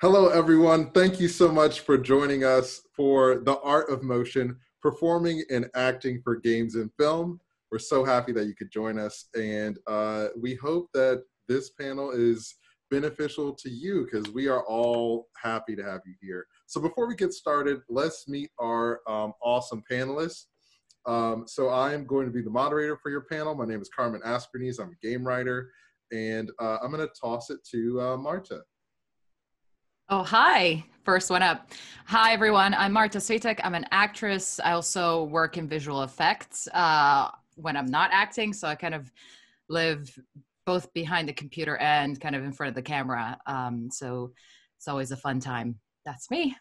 Hello, everyone. Thank you so much for joining us for The Art of Motion Performing and Acting for Games and Film. We're so happy that you could join us, and uh, we hope that this panel is beneficial to you because we are all happy to have you here. So, before we get started, let's meet our um, awesome panelists. Um, so, I am going to be the moderator for your panel. My name is Carmen Aspernies. I'm a game writer, and uh, I'm going to toss it to uh, Marta. Oh, hi. First one up. Hi, everyone. I'm Marta Svetek. I'm an actress. I also work in visual effects uh, when I'm not acting. So I kind of live both behind the computer and kind of in front of the camera. Um, so it's always a fun time. That's me.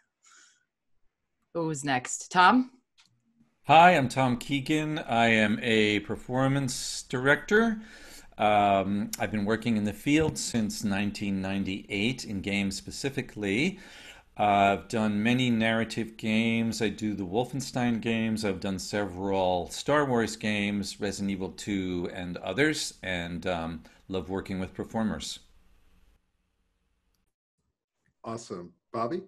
Who's next? Tom? Hi, I'm Tom Keegan. I am a performance director. Um, I've been working in the field since 1998 in games specifically. Uh, I've done many narrative games. I do the Wolfenstein games. I've done several Star Wars games, Resident Evil 2, and others, and um, love working with performers. Awesome. Bobby?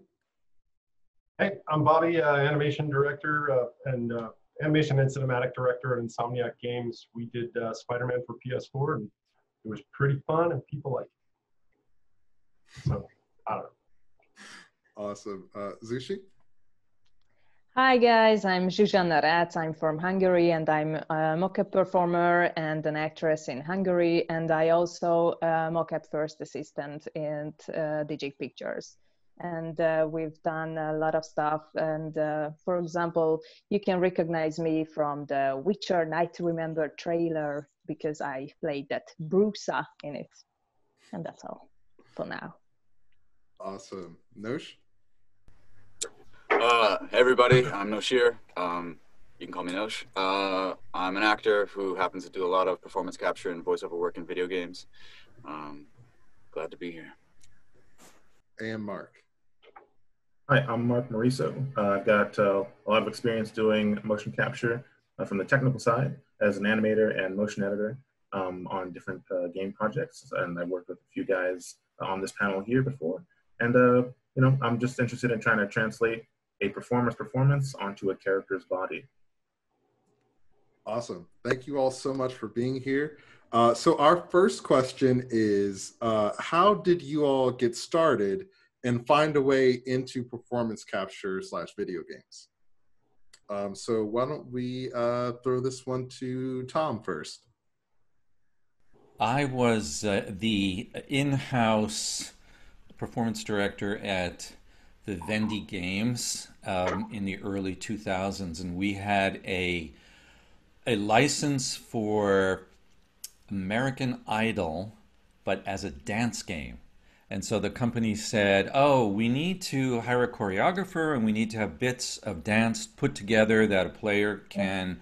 Hey, I'm Bobby, uh, animation director uh, and uh, animation and cinematic director at Insomniac Games. We did uh, Spider-Man for PS4, and it was pretty fun, and people like it. So, I don't know. Awesome. Uh, Zushi? Hi guys, I'm Zsuzsanna Rácz. I'm from Hungary and I'm a mocap performer and an actress in Hungary. And I also uh, mocap first assistant in uh, Digic Pictures and uh, we've done a lot of stuff. And uh, for example, you can recognize me from the Witcher Night Remember trailer because I played that Bruxa in it. And that's all for now. Awesome. Nosh? Uh, hey everybody, I'm Noshir. Um, you can call me Nosh. Uh, I'm an actor who happens to do a lot of performance capture and voiceover work in video games. Um, glad to be here. And Marc. Hi, I'm Marc Morisseau. Uh, I've got uh, a lot of experience doing motion capture uh, from the technical side as an animator and motion editor um, on different uh, game projects. And I've worked with a few guys on this panel here before. And, uh, you know, I'm just interested in trying to translate a performer's performance onto a character's body. Awesome. Thank you all so much for being here. Uh, so our first question is, how did you all get started and find a way into performance capture slash video games. Um, so why don't we uh, throw this one to Tom first? I was uh, the in-house performance director at Vivendi Games um, in the early 2000s, and we had a a license for American Idol, but as a dance game. And so the company said, oh, we need to hire a choreographer and we need to have bits of dance put together that a player can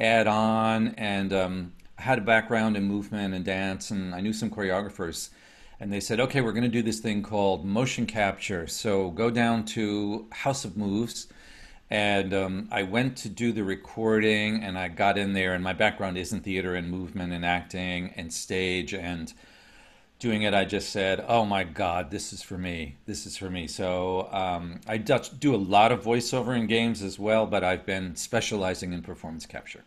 add on. And um, I had a background in movement and dance, and I knew some choreographers. And they said, okay, we're going to do this thing called motion capture. So go down to House of Moves. And um, I went to do the recording, and I got in there. And my background is in theater and movement and acting and stage. And doing it, I just said, "Oh my God, this is for me. This is for me." So um, I do a lot of voiceover in games as well, but I've been specializing in performance capture.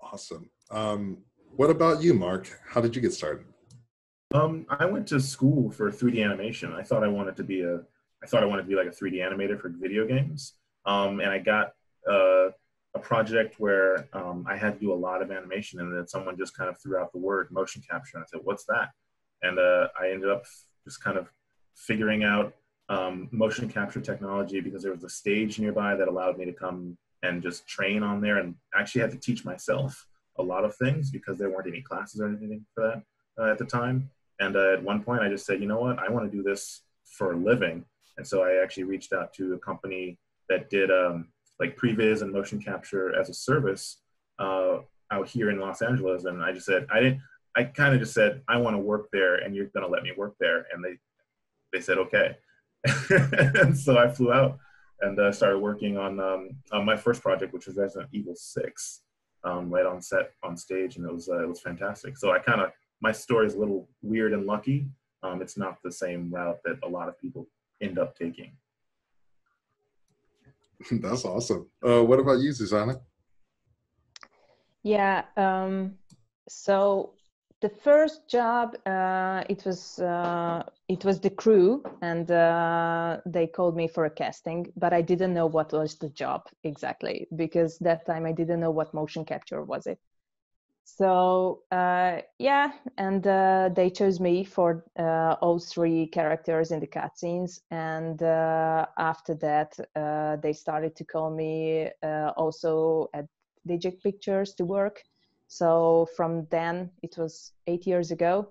Awesome. Um, what about you, Marc? How did you get started? Um, I went to school for 3D animation. I thought I wanted to be a, I thought I wanted to be like a 3D animator for video games. Um, and I got uh, a project where um, I had to do a lot of animation, and then someone just kind of threw out the word motion capture, and I said, "What's that?" And uh, I ended up just kind of figuring out um, motion capture technology because there was a stage nearby that allowed me to come and just train on there and actually had to teach myself a lot of things because there weren't any classes or anything for that uh, at the time. And uh, at one point, I just said, you know what, I want to do this for a living. And so I actually reached out to a company that did um, like previs and motion capture as a service uh, out here in Los Angeles. And I just said, I didn't, I kind of just said, I want to work there and you're going to let me work there. And they, they said, okay. and so I flew out and uh, started working on, um, on my first project, which was Resident Evil 6, um, right on set, on stage. And it was, uh, it was fantastic. So I kind of, my story is a little weird and lucky. Um, it's not the same route that a lot of people end up taking. That's awesome. Uh, what about you, Susanna? Yeah. Um, so the first job, uh, it was uh, it was the crew, and uh, they called me for a casting, but I didn't know what was the job exactly because that time I didn't know what motion capture was it. So uh, yeah, and uh, they chose me for uh, all three characters in the cutscenes, and after that, they started to call me also at Digic Pictures to work. So from then, it was eight years ago.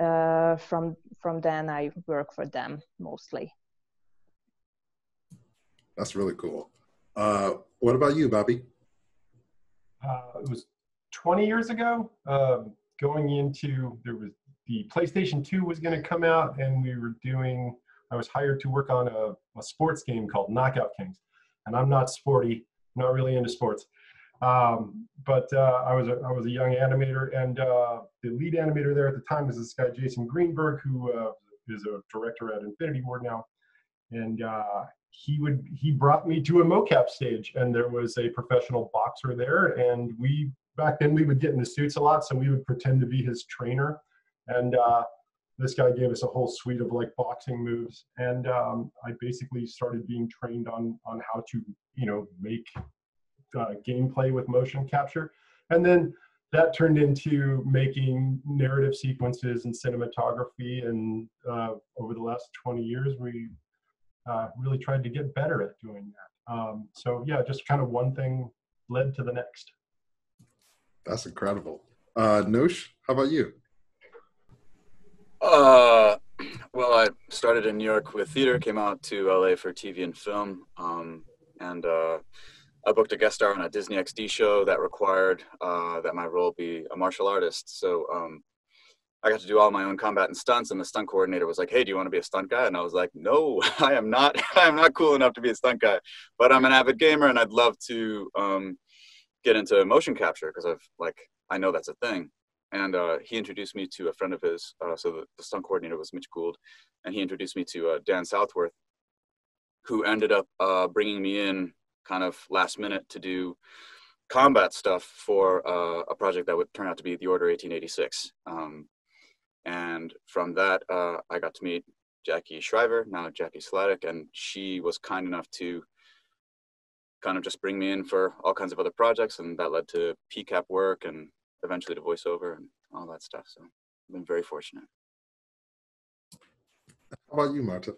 Uh, from from then, I work for them mostly. That's really cool. Uh, what about you, Bobby? Uh, it was 20 years ago. Um, going into there was the PlayStation 2 was going to come out, and we were doing. I was hired to work on a, a sports game called Knockout Kings, and I'm not sporty, not really into sports. Um, but uh, I was a, I was a young animator, and uh, the lead animator there at the time was this guy Jason Greenberg, who uh, is a director at Infinity Ward now, and uh, he would he brought me to a mocap stage, and there was a professional boxer there, and we back then we would get in the suits a lot, so we would pretend to be his trainer, and uh, this guy gave us a whole suite of like boxing moves, and um, I basically started being trained on on how to you know make uh, gameplay with motion capture. And then that turned into making narrative sequences and cinematography. And uh, over the last 20 years, we uh, really tried to get better at doing that. Um, so yeah, just kind of one thing led to the next. That's incredible. Uh, Noosh, how about you? Uh, well, I started in New York with theater, came out to LA for TV and film, um, and uh, I booked a guest star on a Disney XD show that required uh, that my role be a martial artist. So um, I got to do all my own combat and stunts, and the stunt coordinator was like, "Hey, do you want to be a stunt guy?" And I was like, "No, I am not. I am not cool enough to be a stunt guy, but I'm an avid gamer, and I'd love to um, get into motion capture because I've like I know that's a thing." And uh, he introduced me to a friend of his. Uh, so the, the, stunt coordinator was Mitch Gould, and he introduced me to uh, Dan Southworth, who ended up uh, bringing me in kind of last minute to do combat stuff for uh, a project that would turn out to be the Order 1886. Um, and from that, uh, I got to meet Jackie Shriver, now Jackie Slatic, and she was kind enough to kind of just bring me in for all kinds of other projects, and that led to PCAP work and eventually to voiceover and all that stuff. So I've been very fortunate. How about you, Marta?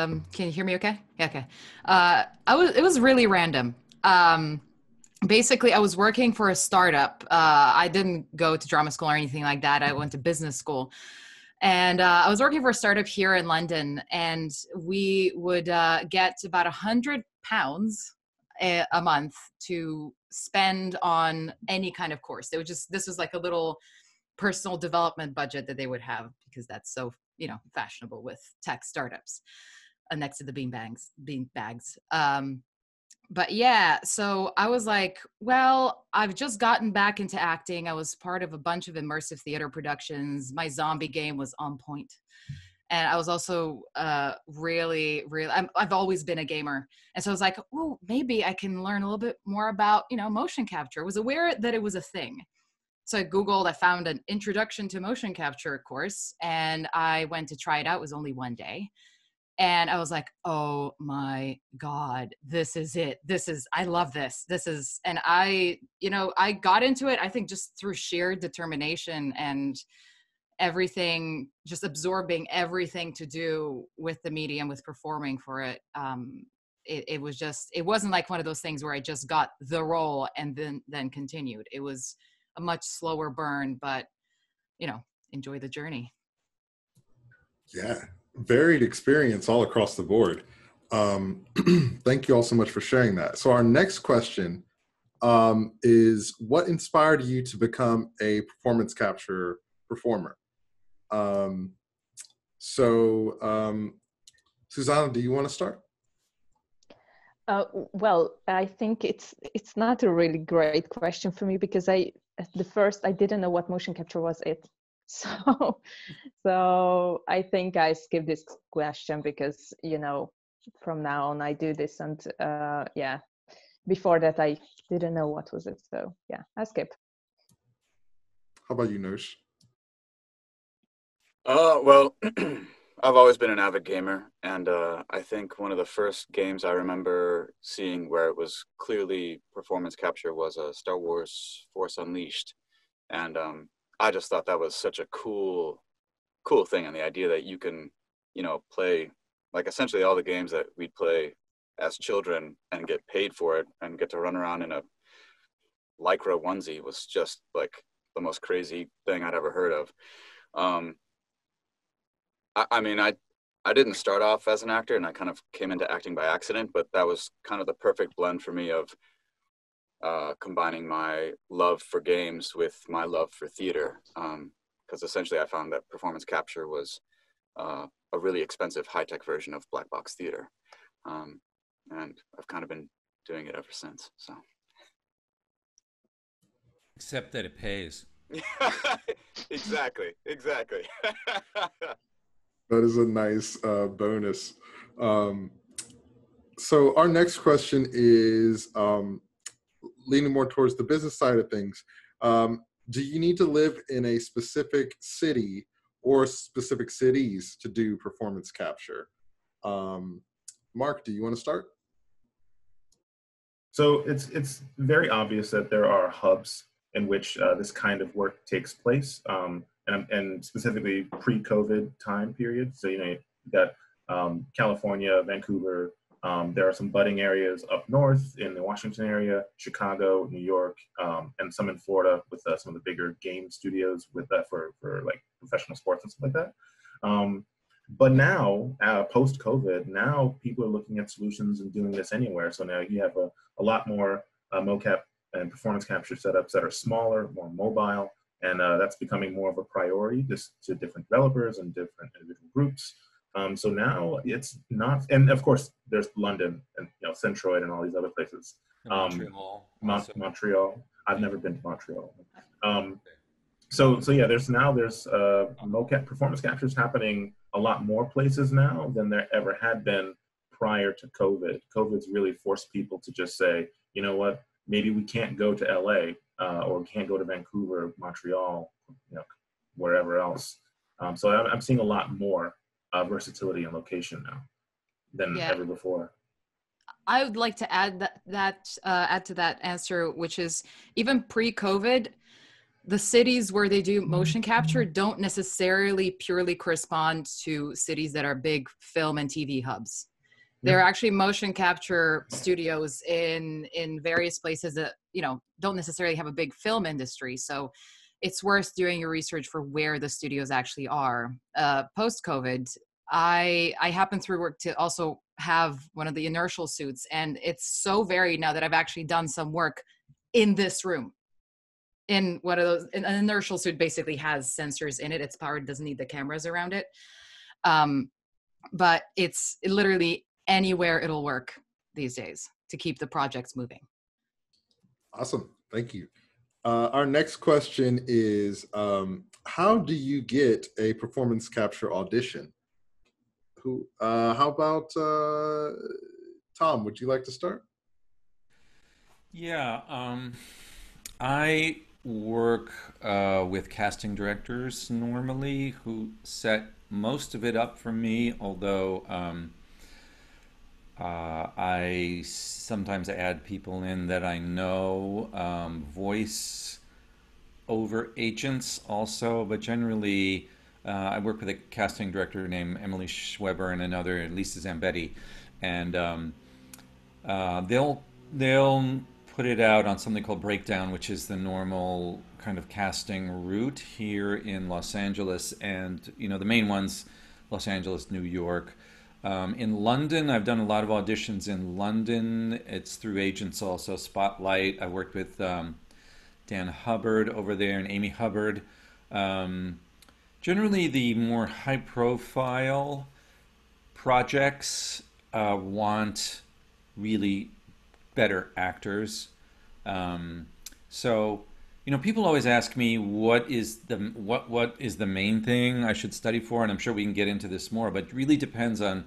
Um, can you hear me okay? Yeah, okay. Uh, I was, it was really random. Um, basically, I was working for a startup. Uh, I didn't go to drama school or anything like that. I went to business school. And uh, I was working for a startup here in London, and we would uh, get about a hundred pounds a, a month to spend on any kind of course. They would just this was like a little personal development budget that they would have because that's so you know fashionable with tech startups uh, next to the bean bags bean bags. Um but yeah so i was like well i've just gotten back into acting. I was part of a bunch of immersive theater productions. My zombie game was on point. And i was also uh really really i have always been a gamer. And so i was like oh maybe i can learn a little bit more about you know motion capture. I was aware that it was a thing. So i googled i found an introduction to motion capture course and i went to try it out. It was only one day and i was like oh my god this is it this is i love this this is and i you know i got into it i think just through sheer determination and everything just absorbing everything to do with the medium with performing for it um it, it was just it wasn't like one of those things where i just got the role and then then continued it was a much slower burn but you know enjoy the journey. Yeah varied experience all across the board. Um, thank you all so much for sharing that. So, our next question um, is What inspired you to become a performance capture performer? Um, so, um, Susanna, do you want to start? Uh, well, I think it's it's not a really great question for me because I the first I didn't know what motion capture was it So, so I think I skip this question because you know from now on I do this, and uh, yeah, before that I didn't know what was it. So yeah, I skip. How about you, Nosh? Uh, well, I've always been an avid gamer, and uh, I think one of the first games I remember seeing where it was clearly performance capture was uh, Star Wars Force Unleashed, and um, I just thought that was such a cool, cool thing, and the idea that you can, you know, play like essentially all the games that we'd play as children and get paid for it and get to run around in a lycra onesie was just like the most crazy thing I'd ever heard of. Um, I, I mean, I I didn't start off as an actor, and I kind of came into acting by accident. But that was kind of the perfect blend for me of uh, combining my love for games with my love for theater. Because um, essentially, I found that performance capture was uh, a really expensive, high tech version of black box theater, um, and I've kind of been doing it ever since. So, except that it pays. exactly. Exactly. that is a nice uh, bonus. Um, so our next question is um, leaning more towards the business side of things. Um, do you need to live in a specific city or specific cities to do performance capture? Um, Marc, do you want to start? So it's it's very obvious that there are hubs in which uh, this kind of work takes place, um, and, and specifically pre-COVID time period. So you know, got um, California, Vancouver. Um, there are some budding areas up north in the Washington area, Chicago, New York, um, and some in Florida with uh, some of the bigger game studios with uh, for for like professional sports and stuff like that. Um, but now, uh, post COVID, now people are looking at solutions and doing this anywhere. So now you have a, a lot more uh, mocap and performance capture setups that are smaller, more mobile, and uh, that's becoming more of a priority just to different developers and different individual groups. Um, so now it's not, and of course there's London and you know Centroid and all these other places. Um, Montreal. Mon- Montreal. I've never been to Montreal. Um, so so yeah, there's now there's uh, mocap performance captures happening a lot more places now than there ever had been prior to COVID. COVID's really forced people to just say, you know what, maybe we can't go to LA uh, or can't go to Vancouver, Montreal, you know, wherever else. Um, so I'm, I'm, seeing a lot more uh, versatility and location now than yeah. ever before. I would like to add that, that uh, add to that answer, which is even pre-COVID, the cities where they do motion capture don't necessarily purely correspond to cities that are big film and TV hubs there are actually motion capture studios in in various places that you know don't necessarily have a big film industry so it's worth doing your research for where the studios actually are uh, post covid i i happen through work to also have one of the inertial suits and it's so varied now that i've actually done some work in this room in one of those an inertial suit basically has sensors in it it's powered doesn't need the cameras around it um but it's literally anywhere it'll work these days to keep the projects moving. Awesome. Thank you. Uh, our next question is um, How do you get a performance capture audition? Who? Uh, how about uh, Tom? Would you like to start? Yeah. Um, I work uh, with casting directors normally who set most of it up for me, although. Um, uh, I sometimes add people in that I know, um, voice over agents also, but generally uh, I work with a casting director named Emily Schweber and another Lisa Zambetti, and um, uh, they'll they'll put it out on something called Breakdown, which is the normal kind of casting route here in Los Angeles, and you know the main ones, Los Angeles, New York. Um, in London, I've done a lot of auditions in London. It's through agents also. Spotlight. I worked with um, Dan Hubbard over there and Amy Hubbard. Um, generally, the more high profile projects uh, want really better actors. Um, so, you know, people always ask me what is the what what is the main thing I should study for, and I'm sure we can get into this more. But it really depends on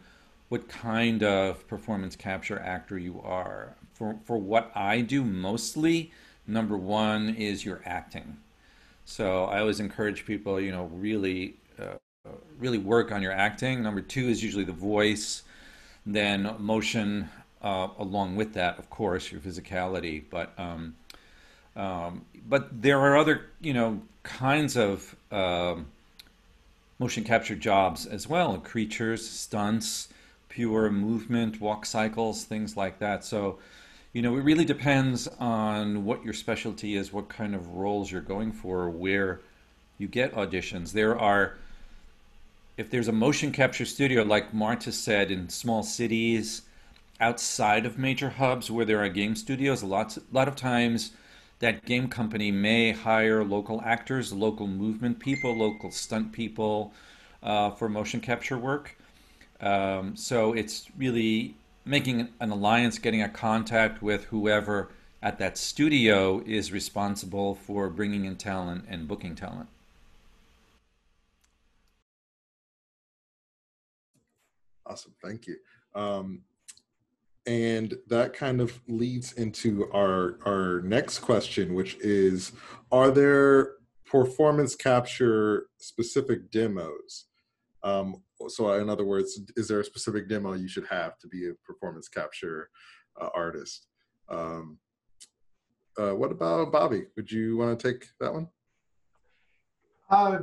what kind of performance capture actor you are. For for what I do mostly, number one is your acting. So I always encourage people, you know, really uh, really work on your acting. Number two is usually the voice, then motion uh, along with that, of course, your physicality. But um, um, but there are other, you know, kinds of um, motion capture jobs as well: creatures, stunts, pure movement, walk cycles, things like that. So, you know, it really depends on what your specialty is, what kind of roles you're going for, where you get auditions. There are, if there's a motion capture studio, like Marta said, in small cities outside of major hubs where there are game studios, a lot, a lot of times that game company may hire local actors, local movement people, local stunt people uh, for motion capture work. Um, so it's really making an alliance, getting a contact with whoever at that studio is responsible for bringing in talent and booking talent. Awesome, thank you. Um, and that kind of leads into our our next question which is are there performance capture specific demos? Um, so in other words is there a specific demo you should have to be a performance capture uh, artist? Um, uh, what about bobby? Would you want to take that one? Uh,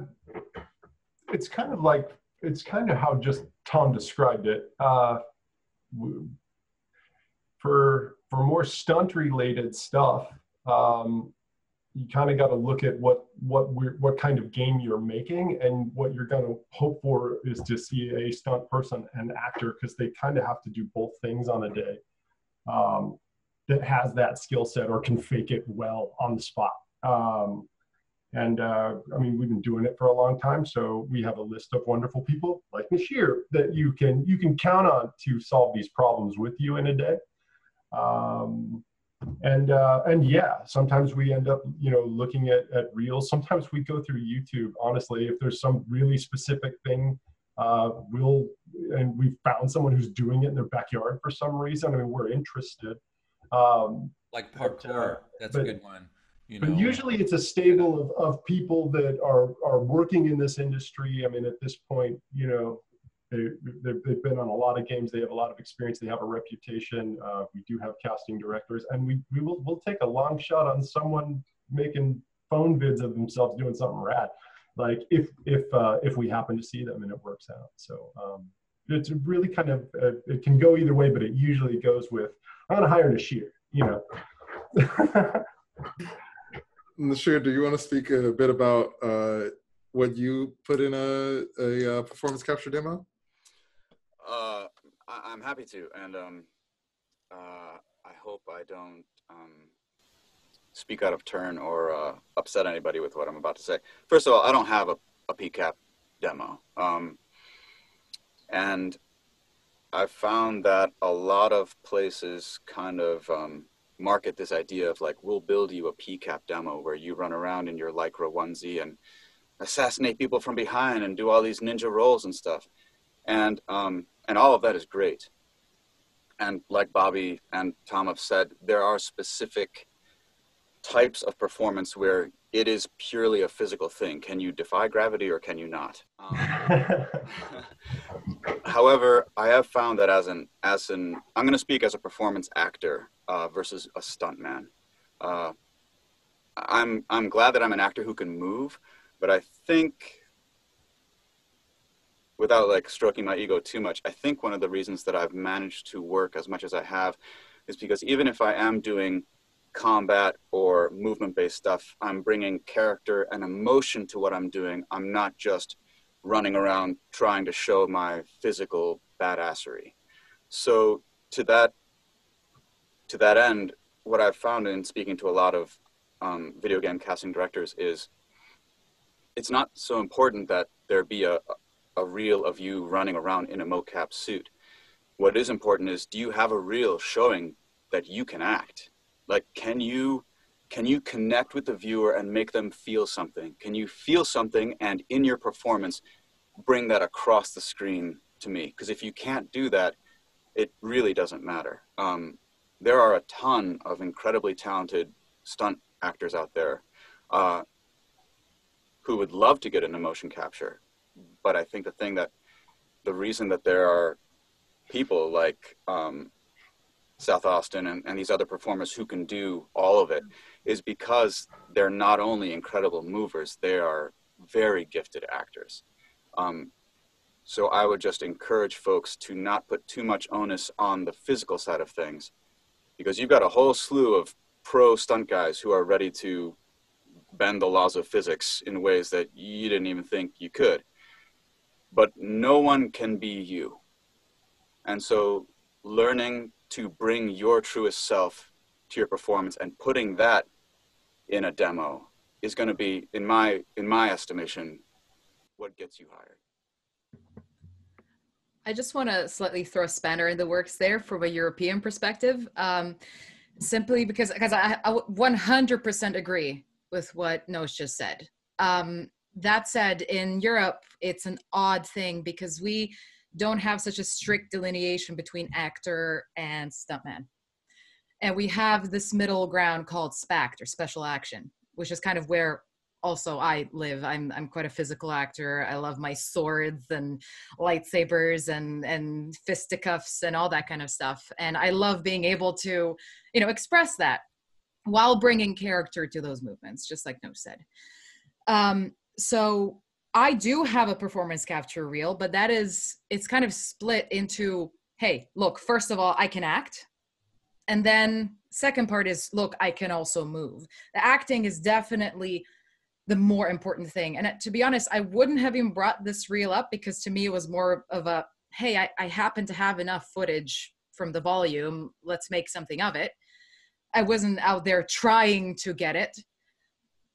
it's kind of like it's kind of how just tom described it. Uh, for for more stunt related stuff, um, you kind of got to look at what what we're, what kind of game you're making, and what you're going to hope for is to see a stunt person and actor because they kind of have to do both things on a day. Um, that has that skill set or can fake it well on the spot. Um, and uh, I mean, we've been doing it for a long time, so we have a list of wonderful people like Noshir that you can you can count on to solve these problems with you in a day. Um, and uh, and yeah, sometimes we end up you know looking at at reels. Sometimes we go through YouTube. Honestly, if there's some really specific thing, uh, we'll and we've found someone who's doing it in their backyard for some reason. I mean, we're interested. Um, like parkour, uh, that's but, a good one. You know. But usually it's a stable of, of people that are, are working in this industry. I mean, at this point, you know, they, they've been on a lot of games. They have a lot of experience. They have a reputation. Uh, we do have casting directors, and we, we will we'll take a long shot on someone making phone vids of themselves doing something rad. Like if if uh, if we happen to see them and it works out. So um, it's really kind of uh, it can go either way, but it usually goes with I'm gonna hire Noshir. You know. Noshir, do you want to speak a bit about uh, what you put in a, a, a uh, performance capture demo? Uh, I, am happy to, and um, uh, I hope I don't um, speak out of turn or uh, upset anybody with what I'm about to say. First of all, I don't have a, a PCAP demo, um, and I found that a lot of places kind of um, market this idea of like, we'll build you a PCAP demo where you run around in your Lycra onesie and assassinate people from behind and do all these ninja rolls and stuff. And um, and all of that is great. And like Bobby and Tom have said, there are specific types of performance where it is purely a physical thing. Can you defy gravity or can you not? Um, however, I have found that as an as an I'm going to speak as a performance actor uh, versus a stuntman. Uh, I'm I'm glad that I'm an actor who can move, but I think without like stroking my ego too much, I think one of the reasons that I've managed to work as much as I have is because even if I am doing combat or movement based stuff, I'm bringing character and emotion to what I'm doing. I'm not just running around trying to show my physical badassery. So to that to that end, what I've found in speaking to a lot of um, video game casting directors is it's not so important that there be a, a reel of you running around in a mocap suit. What is important is do you have a reel showing that you can act? Like, can you can you connect with the viewer and make them feel something? Can you feel something and in your performance bring that across the screen to me? Because if you can't do that, it really doesn't matter. Um, there are a ton of incredibly talented stunt actors out there uh, who would love to get into motion capture. But I think the thing that the reason that there are people like um, Seth Austin and, and these other performers who can do all of it is because they're not only incredible movers, they are very gifted actors. Um, so I would just encourage folks to not put too much onus on the physical side of things because you've got a whole slew of pro stunt guys who are ready to bend the laws of physics in ways that you didn't even think you could. But no one can be you. And so learning to bring your truest self to your performance and putting that in a demo is going to be in my in my estimation what gets you hired i just want to slightly throw a spanner in the works there from a european perspective um, simply because because I, I 100% agree with what Nosh just said um, that said in europe it's an odd thing because we don't have such a strict delineation between actor and stuntman. And we have this middle ground called SPACT or special action, which is kind of where also I live. I'm I'm quite a physical actor. I love my swords and lightsabers and and fisticuffs and all that kind of stuff. And I love being able to, you know, express that while bringing character to those movements, just like No said. Um, so I do have a performance capture reel, but that is it's kind of split into hey, look, first of all, I can act. And then second part is look, I can also move. The acting is definitely the more important thing. And uh, to be honest, I wouldn't have even brought this reel up because to me it was more of a hey, I, I happen to have enough footage from the volume. Let's make something of it. I wasn't out there trying to get it.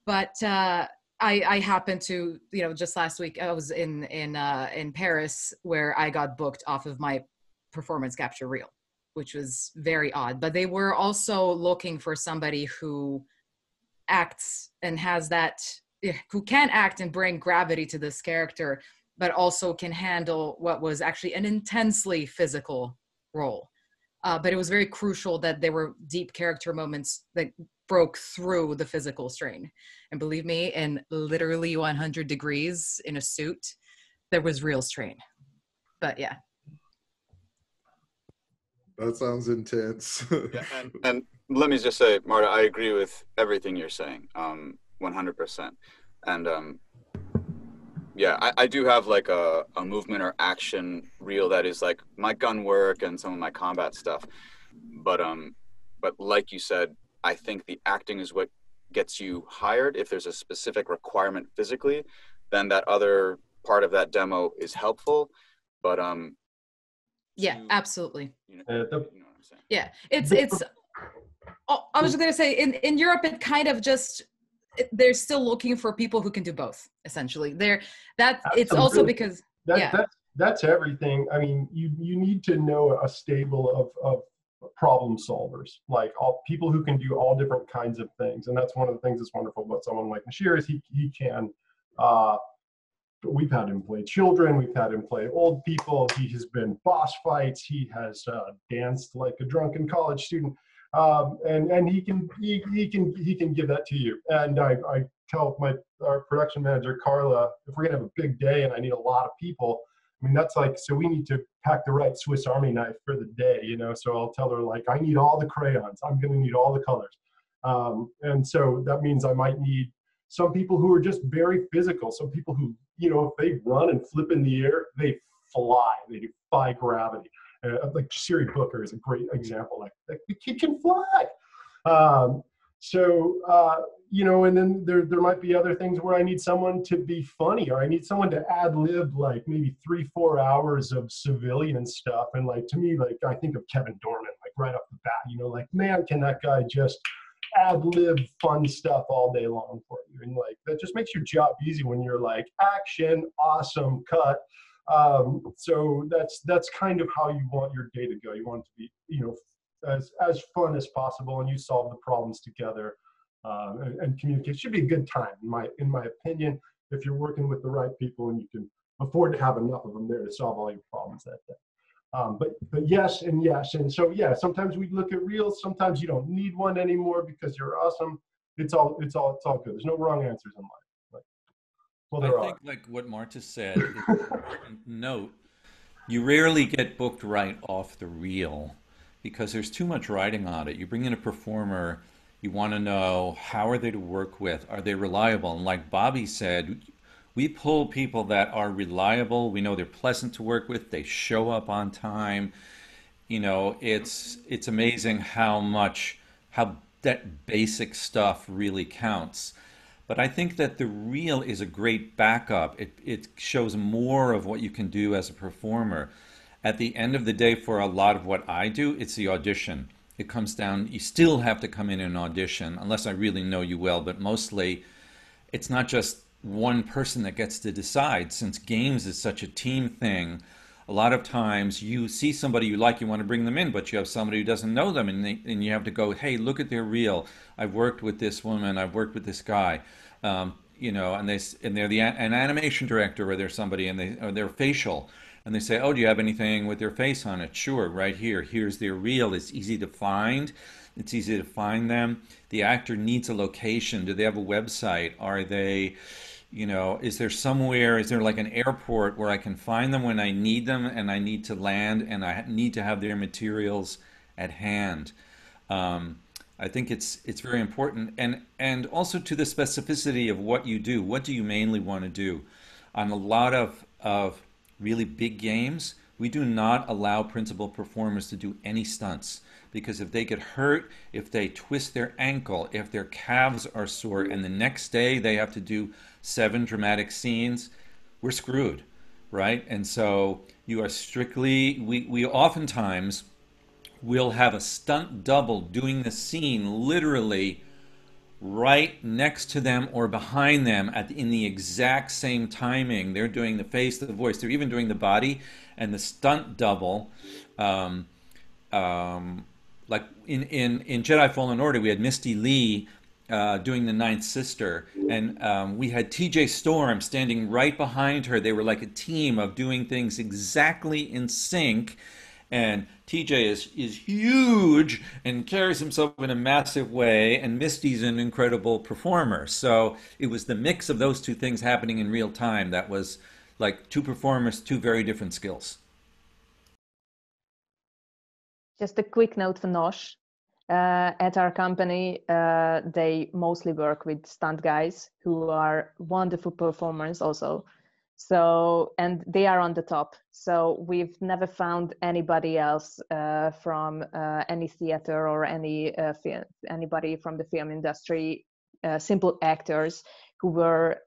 But uh I, I happened to, you know, just last week I was in in uh, in Paris where I got booked off of my performance capture reel, which was very odd. But they were also looking for somebody who acts and has that, who can act and bring gravity to this character, but also can handle what was actually an intensely physical role. Uh, but it was very crucial that there were deep character moments that broke through the physical strain. And believe me, in literally 100 degrees in a suit, there was real strain. But yeah. That sounds intense. yeah, and, and, let me just say, Marta, I agree with everything you're saying, um, 100%. And um, yeah, I, I do have like a, a movement or action reel that is like my gun work and some of my combat stuff. But um, but like you said, I think the acting is what gets you hired. If there's a specific requirement physically, then that other part of that demo is helpful. But um, yeah, to, absolutely. You know, uh, the, you know yeah, it's it's. Oh, I was just gonna say in in Europe, it kind of just they're still looking for people who can do both essentially. They're that it's also because that, yeah. that's that's everything. I mean you you need to know a stable of of problem solvers like all people who can do all different kinds of things. And that's one of the things that's wonderful about someone like Noshir is he he can uh we've had him play children we've had him play old people. He has been boss fights. He has uh, danced like a drunken college student um, and and he can he, he can he can give that to you. And I, I tell my our production manager Carla, if we're gonna have a big day and I need a lot of people, I mean that's like so we need to pack the right Swiss Army knife for the day, you know. So I'll tell her like I need all the crayons, I'm gonna need all the colors, um, and so that means I might need some people who are just very physical, some people who you know if they run and flip in the air, they fly, they defy gravity. Uh, like Shiri Booker is a great example. Like, like the kid can fly. Um, so uh, you know, and then there there might be other things where I need someone to be funny, or I need someone to ad lib like maybe three four hours of civilian stuff. And like to me, like I think of Kevin Dorman, like right off the bat. You know, like man, can that guy just ad lib fun stuff all day long for you? And like that just makes your job easy when you're like action, awesome, cut um, so that's that's kind of how you want your day to go. You want it to be, you know, as as fun as possible, and you solve the problems together. uh, and, and communicate. It should be a good time, in my in my opinion, if you're working with the right people and you can afford to have enough of them there to solve all your problems that day. Um, but but yes and yes and so yeah. Sometimes we look at reels. Sometimes you don't need one anymore because you're awesome. It's all it's all it's all good. There's no wrong answers in life. Well, there I think, like what Marta said, it's an important note. You rarely get booked right off the reel because there's too much writing on it. You bring in a performer, you want to know how are they to work with? Are they reliable? And like Bobby said, we pull people that are reliable. We know they're pleasant to work with. They show up on time. You know, it's it's amazing how much how that basic stuff really counts. But I think that the reel is a great backup. It it shows more of what you can do as a performer. At the end of the day, for a lot of what I do, it's the audition. It comes down. You still have to come in and audition, unless I really know you well. But mostly, it's not just one person that gets to decide. Since games is such a team thing, a lot of times you see somebody you like, you want to bring them in, but you have somebody who doesn't know them, and, they, and you have to go, hey, look at their reel. I've worked with this woman, I've worked with this guy. Um, you know, and they and they're the an animation director, or they're somebody, and they or they're facial, and they say, oh, do you have anything with their face on it? Sure, right here. Here's their reel. It's easy to find. It's easy to find them. The actor needs a location. Do they have a website? Are they you know, is there somewhere, is there like an airport where I can find them when I need them and I need to land and I need to have their materials at hand? Um, I think it's it's very important, and and also to the specificity of what you do. What do you mainly want to do? On a lot of of really big games, we do not allow principal performers to do any stunts because if they get hurt, if they twist their ankle, if their calves are sore, and the next day they have to do seven dramatic scenes, we're screwed, right? And so you are strictly, we, we oftentimes will have a stunt double doing the scene literally right next to them or behind them at in the exact same timing. They're doing the face, the voice, they're even doing the body, and the stunt double. Um, um, like in, in, in Jedi Fallen Order, we had Misty Lee uh, doing the Ninth Sister, and um, we had T.J. Storm standing right behind her. They were like a team of doing things exactly in sync. And TJ is is huge and carries himself in a massive way, and Misty's an incredible performer. So it was the mix of those two things happening in real time that was like two performers, two very different skills. Just a quick note for Nosh. Uh, at our company, uh, they mostly work with stunt guys who are wonderful performers also. So, and they are on the top. So we've never found anybody else uh, from uh, any theater or any uh, anybody from the film industry, uh, simple actors who were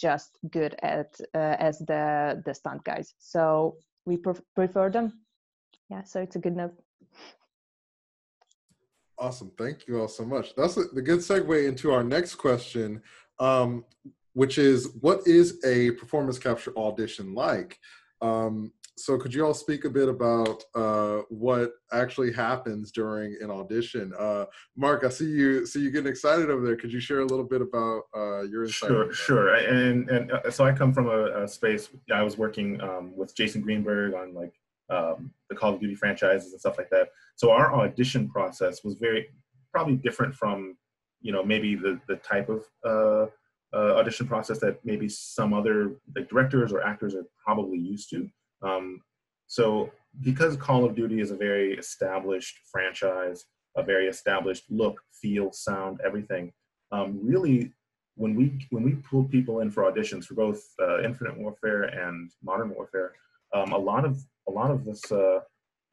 just good at as the the stunt guys. So we prefer them. Yeah, so it's a good note. Awesome. Thank you all so much. That's a, the good segue into our next question, um, which is what is a performance capture audition like? Um, so could you all speak a bit about uh, what actually happens during an audition? Uh, Marc, I see you see you getting excited over there. Could you share a little bit about uh, your insight? Sure, sure. And and uh, so I come from a, a space. I was working um, with Jason Greenberg on like um, the Call of Duty franchises and stuff like that. So our audition process was very probably different from you know maybe the the type of uh, uh, audition process that maybe some other like directors or actors are probably used to. Um, so because Call of Duty is a very established franchise, a very established look, feel, sound, everything. Um, really, when we when we pull people in for auditions for both uh, Infinite Warfare and Modern Warfare, um, a lot of a lot of this uh,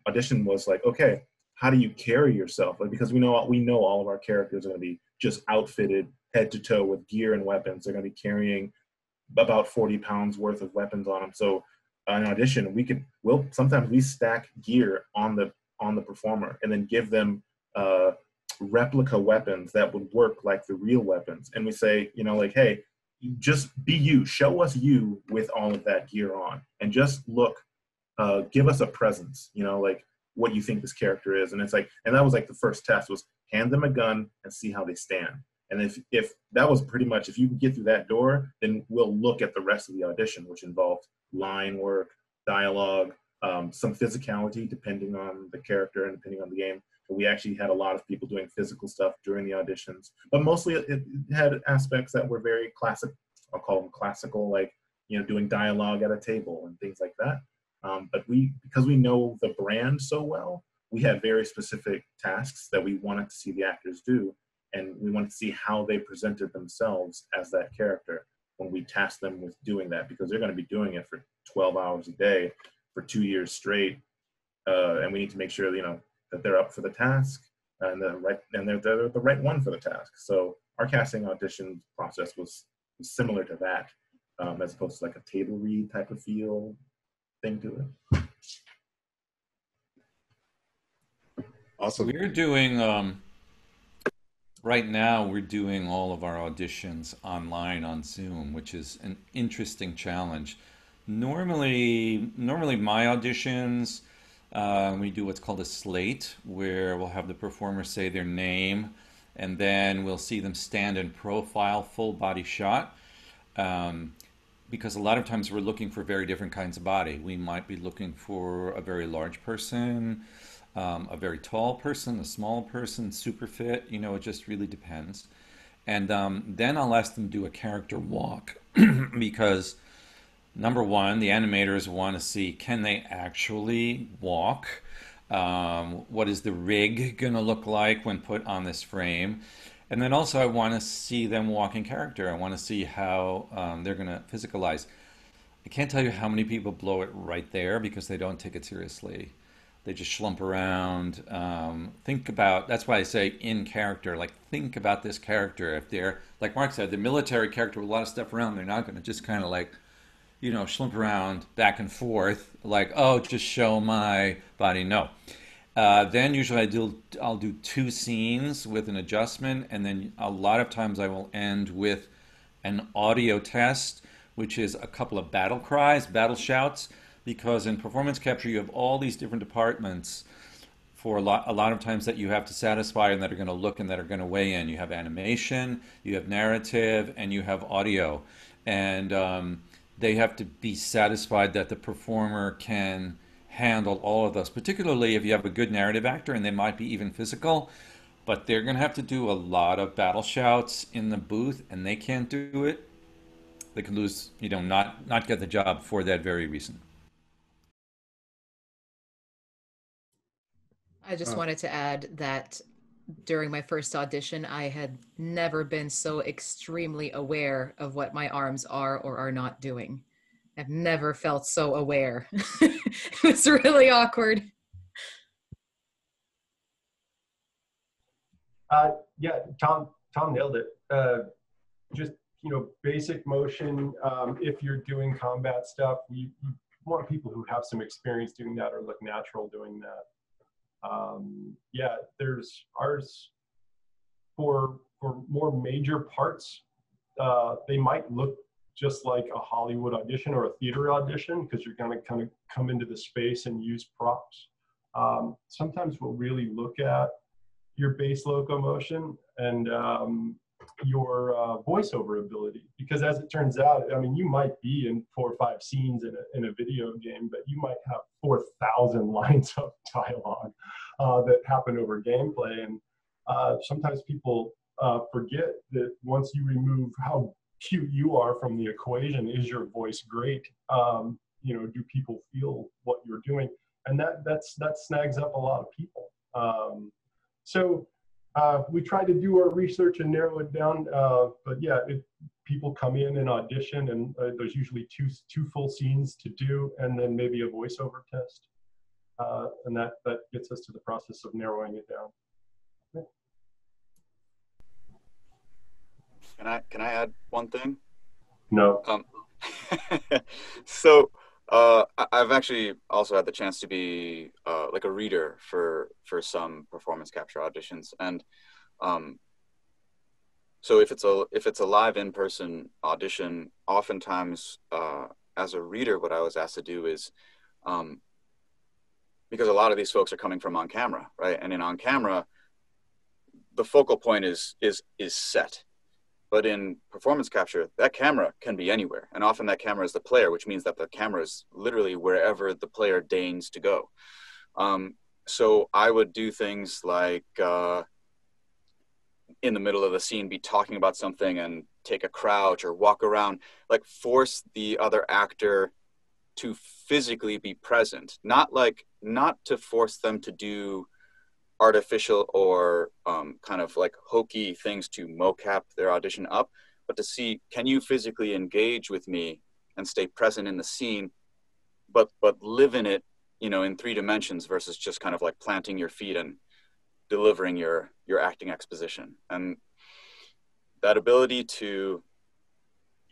audition was like, okay, how do you carry yourself? Like, because we know we know all of our characters are going to be just outfitted head to toe with gear and weapons. They're going to be carrying about 40 pounds worth of weapons on them. So an audition, we could will sometimes we stack gear on the on the performer and then give them uh, replica weapons that would work like the real weapons. And we say, you know, like, hey, just be you. Show us you with all of that gear on, and just look uh, give us a presence, you know, like what you think this character is. And it's like, and that was like the first test was hand them a gun and see how they stand. And if if that was pretty much if you can get through that door, then we'll look at the rest of the audition, which involved line work, dialogue, um, some physicality depending on the character and depending on the game. We actually had a lot of people doing physical stuff during the auditions, but mostly it, it had aspects that were very classic. I'll call them classical, like you know, doing dialogue at a table and things like that. Um, but we, because we know the brand so well, we had very specific tasks that we wanted to see the actors do, and we wanted to see how they presented themselves as that character when we tasked them with doing that, because they're going to be doing it for 12 hours a day for two years straight, uh, and we need to make sure you know that they're up for the task and the right and they're, they're the right one for the task. So our casting audition process was, was similar to that, um, as opposed to like a table read type of feel thing to it. Awesome. We're doing um, right now. We're doing all of our auditions online on Zoom, which is an interesting challenge. Normally, normally my auditions, uh, we do what's called a slate, where we'll have the performer say their name, and then we'll see them stand in profile, full body shot. Um, because a lot of times we're looking for very different kinds of body. We might be looking for a very large person, um, a very tall person, a small person, super fit. You know, it just really depends. And um, then I'll ask them to do a character walk because number one, the animators want to see can they actually walk? Um, what is the rig going to look like when put on this frame? And then also, I want to see them walk in character. I want to see how um, they're going to physicalize. I can't tell you how many people blow it right there because they don't take it seriously. They just schlump around. Um, think about that's why I say in character. Like think about this character. If they're like Marc said, the military character with a lot of stuff around, they're not going to just kind of like, you know, schlump around back and forth. Like oh, just show my body. No. Uh, then usually I do I'll do two scenes with an adjustment, and then a lot of times I will end with an audio test, which is a couple of battle cries, battle shouts, because in performance capture you have all these different departments for a lot a lot of times that you have to satisfy and that are going to look and that are going to weigh in. You have animation, you have narrative, and you have audio, and um, they have to be satisfied that the performer can handle all of those, particularly if you have a good narrative actor and they might be even physical, but they're going to have to do a lot of battle shouts in the booth and they can't do it. They can lose, you know, not not get the job for that very reason. I just uh. wanted to add that during my first audition, I had never been so extremely aware of what my arms are or are not doing. I've never felt so aware. it was really awkward. Uh, yeah, Tom. Tom nailed it. Uh, just you know, basic motion. Um, if you're doing combat stuff, you, we, want people who have some experience doing that or look natural doing that. Um, yeah, there's ours for for more major parts. Uh, they might look just like a Hollywood audition or a theater audition because you're going to kind of come into the space and use props. Um, sometimes we'll really look at your base locomotion and um, your uh, voiceover ability because as it turns out i mean you might be in four or five scenes in a, in a video game but you might have 4000 lines of dialogue uh, that happen over gameplay. And uh, sometimes people uh, forget that once you remove how cute you are from the equation is your voice great? Um, you know do people feel what you're doing? And that that's that snags up a lot of people. Um, so uh, we try to do our research and narrow it down uh, but yeah it, people come in and audition and uh, there's usually two two full scenes to do and then maybe a voiceover test uh, and that that gets us to the process of narrowing it down Can I can I add one thing? No. Um, so uh, I've actually also had the chance to be uh, like a reader for for some performance capture auditions, and um, so if it's a if it's a live in person audition, oftentimes uh, as a reader, what I was asked to do is um, because a lot of these folks are coming from on camera, right? And in on camera, the focal point is is is set but in performance capture that camera can be anywhere. And often that camera is the player which means that the camera is literally wherever the player deigns to go. Um, so i would do things like uh, in the middle of the scene be talking about something and take a crouch or walk around like force the other actor to physically be present. Not like not to force them to do artificial or um, kind of like hokey things to mocap their audition up but to see can you physically engage with me and stay present in the scene but but live in it you know in three dimensions versus just kind of like planting your feet and delivering your your acting exposition? And that ability to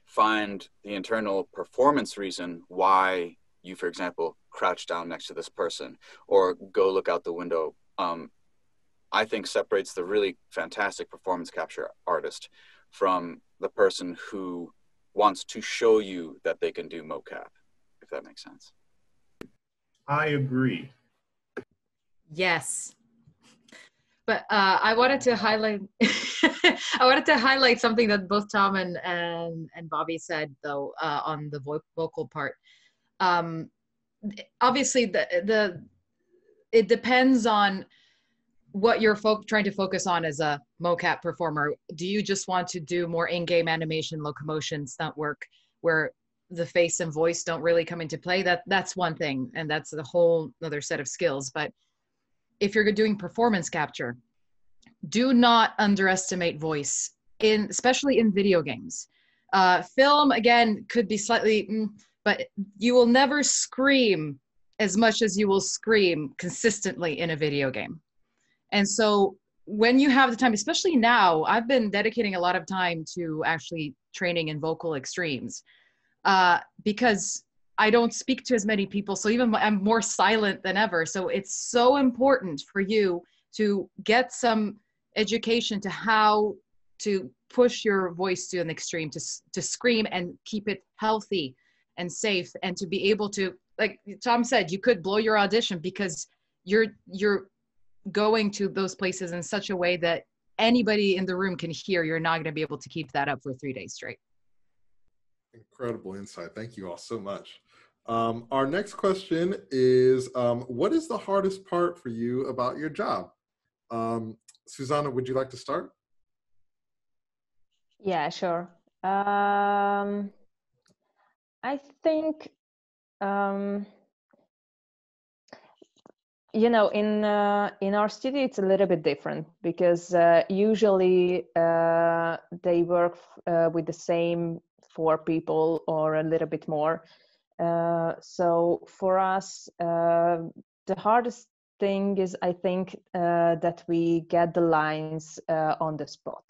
find the internal performance reason why you for example crouch down next to this person or go look out the window um, i think separates the really fantastic performance capture artist from the person who wants to show you that they can do mocap if that makes sense I agree. Yes. But uh, I wanted to highlight. I wanted to highlight something that both Tom and and, and Bobby said though uh, on the vo- vocal part. Um, obviously, the the it depends on what you're fo- trying to focus on as a mocap performer. Do you just want to do more in-game animation, locomotion, stunt work, where the face and voice don't really come into play? That that's one thing, and that's a whole other set of skills. But if you're doing performance capture, do not underestimate voice in especially in video games. Uh, film again could be slightly, mm, but you will never scream as much as you will scream consistently in a video game. And so when you have the time, especially now, I've been dedicating a lot of time to actually training in vocal extremes uh, because I don't speak to as many people. So even I'm more silent than ever. So it's so important for you to get some education to how to push your voice to an extreme, to, to scream and keep it healthy and safe and to be able to, like Tom said, you could blow your audition because you're, you're going to those places in such a way that anybody in the room can hear. You're not going to be able to keep that up for three days straight. Incredible insight. Thank you all so much. Um, our next question is um, what is the hardest part for you about your job? Um, Zsuzsanna would you like to start? Yeah, sure. Um, I think, um, you know, in uh, in our studio, it's a little bit different because uh, usually uh, they work uh, with the same four people or a little bit more. Uh, so for us, uh, the hardest thing is, I think, that we get the lines on the spot.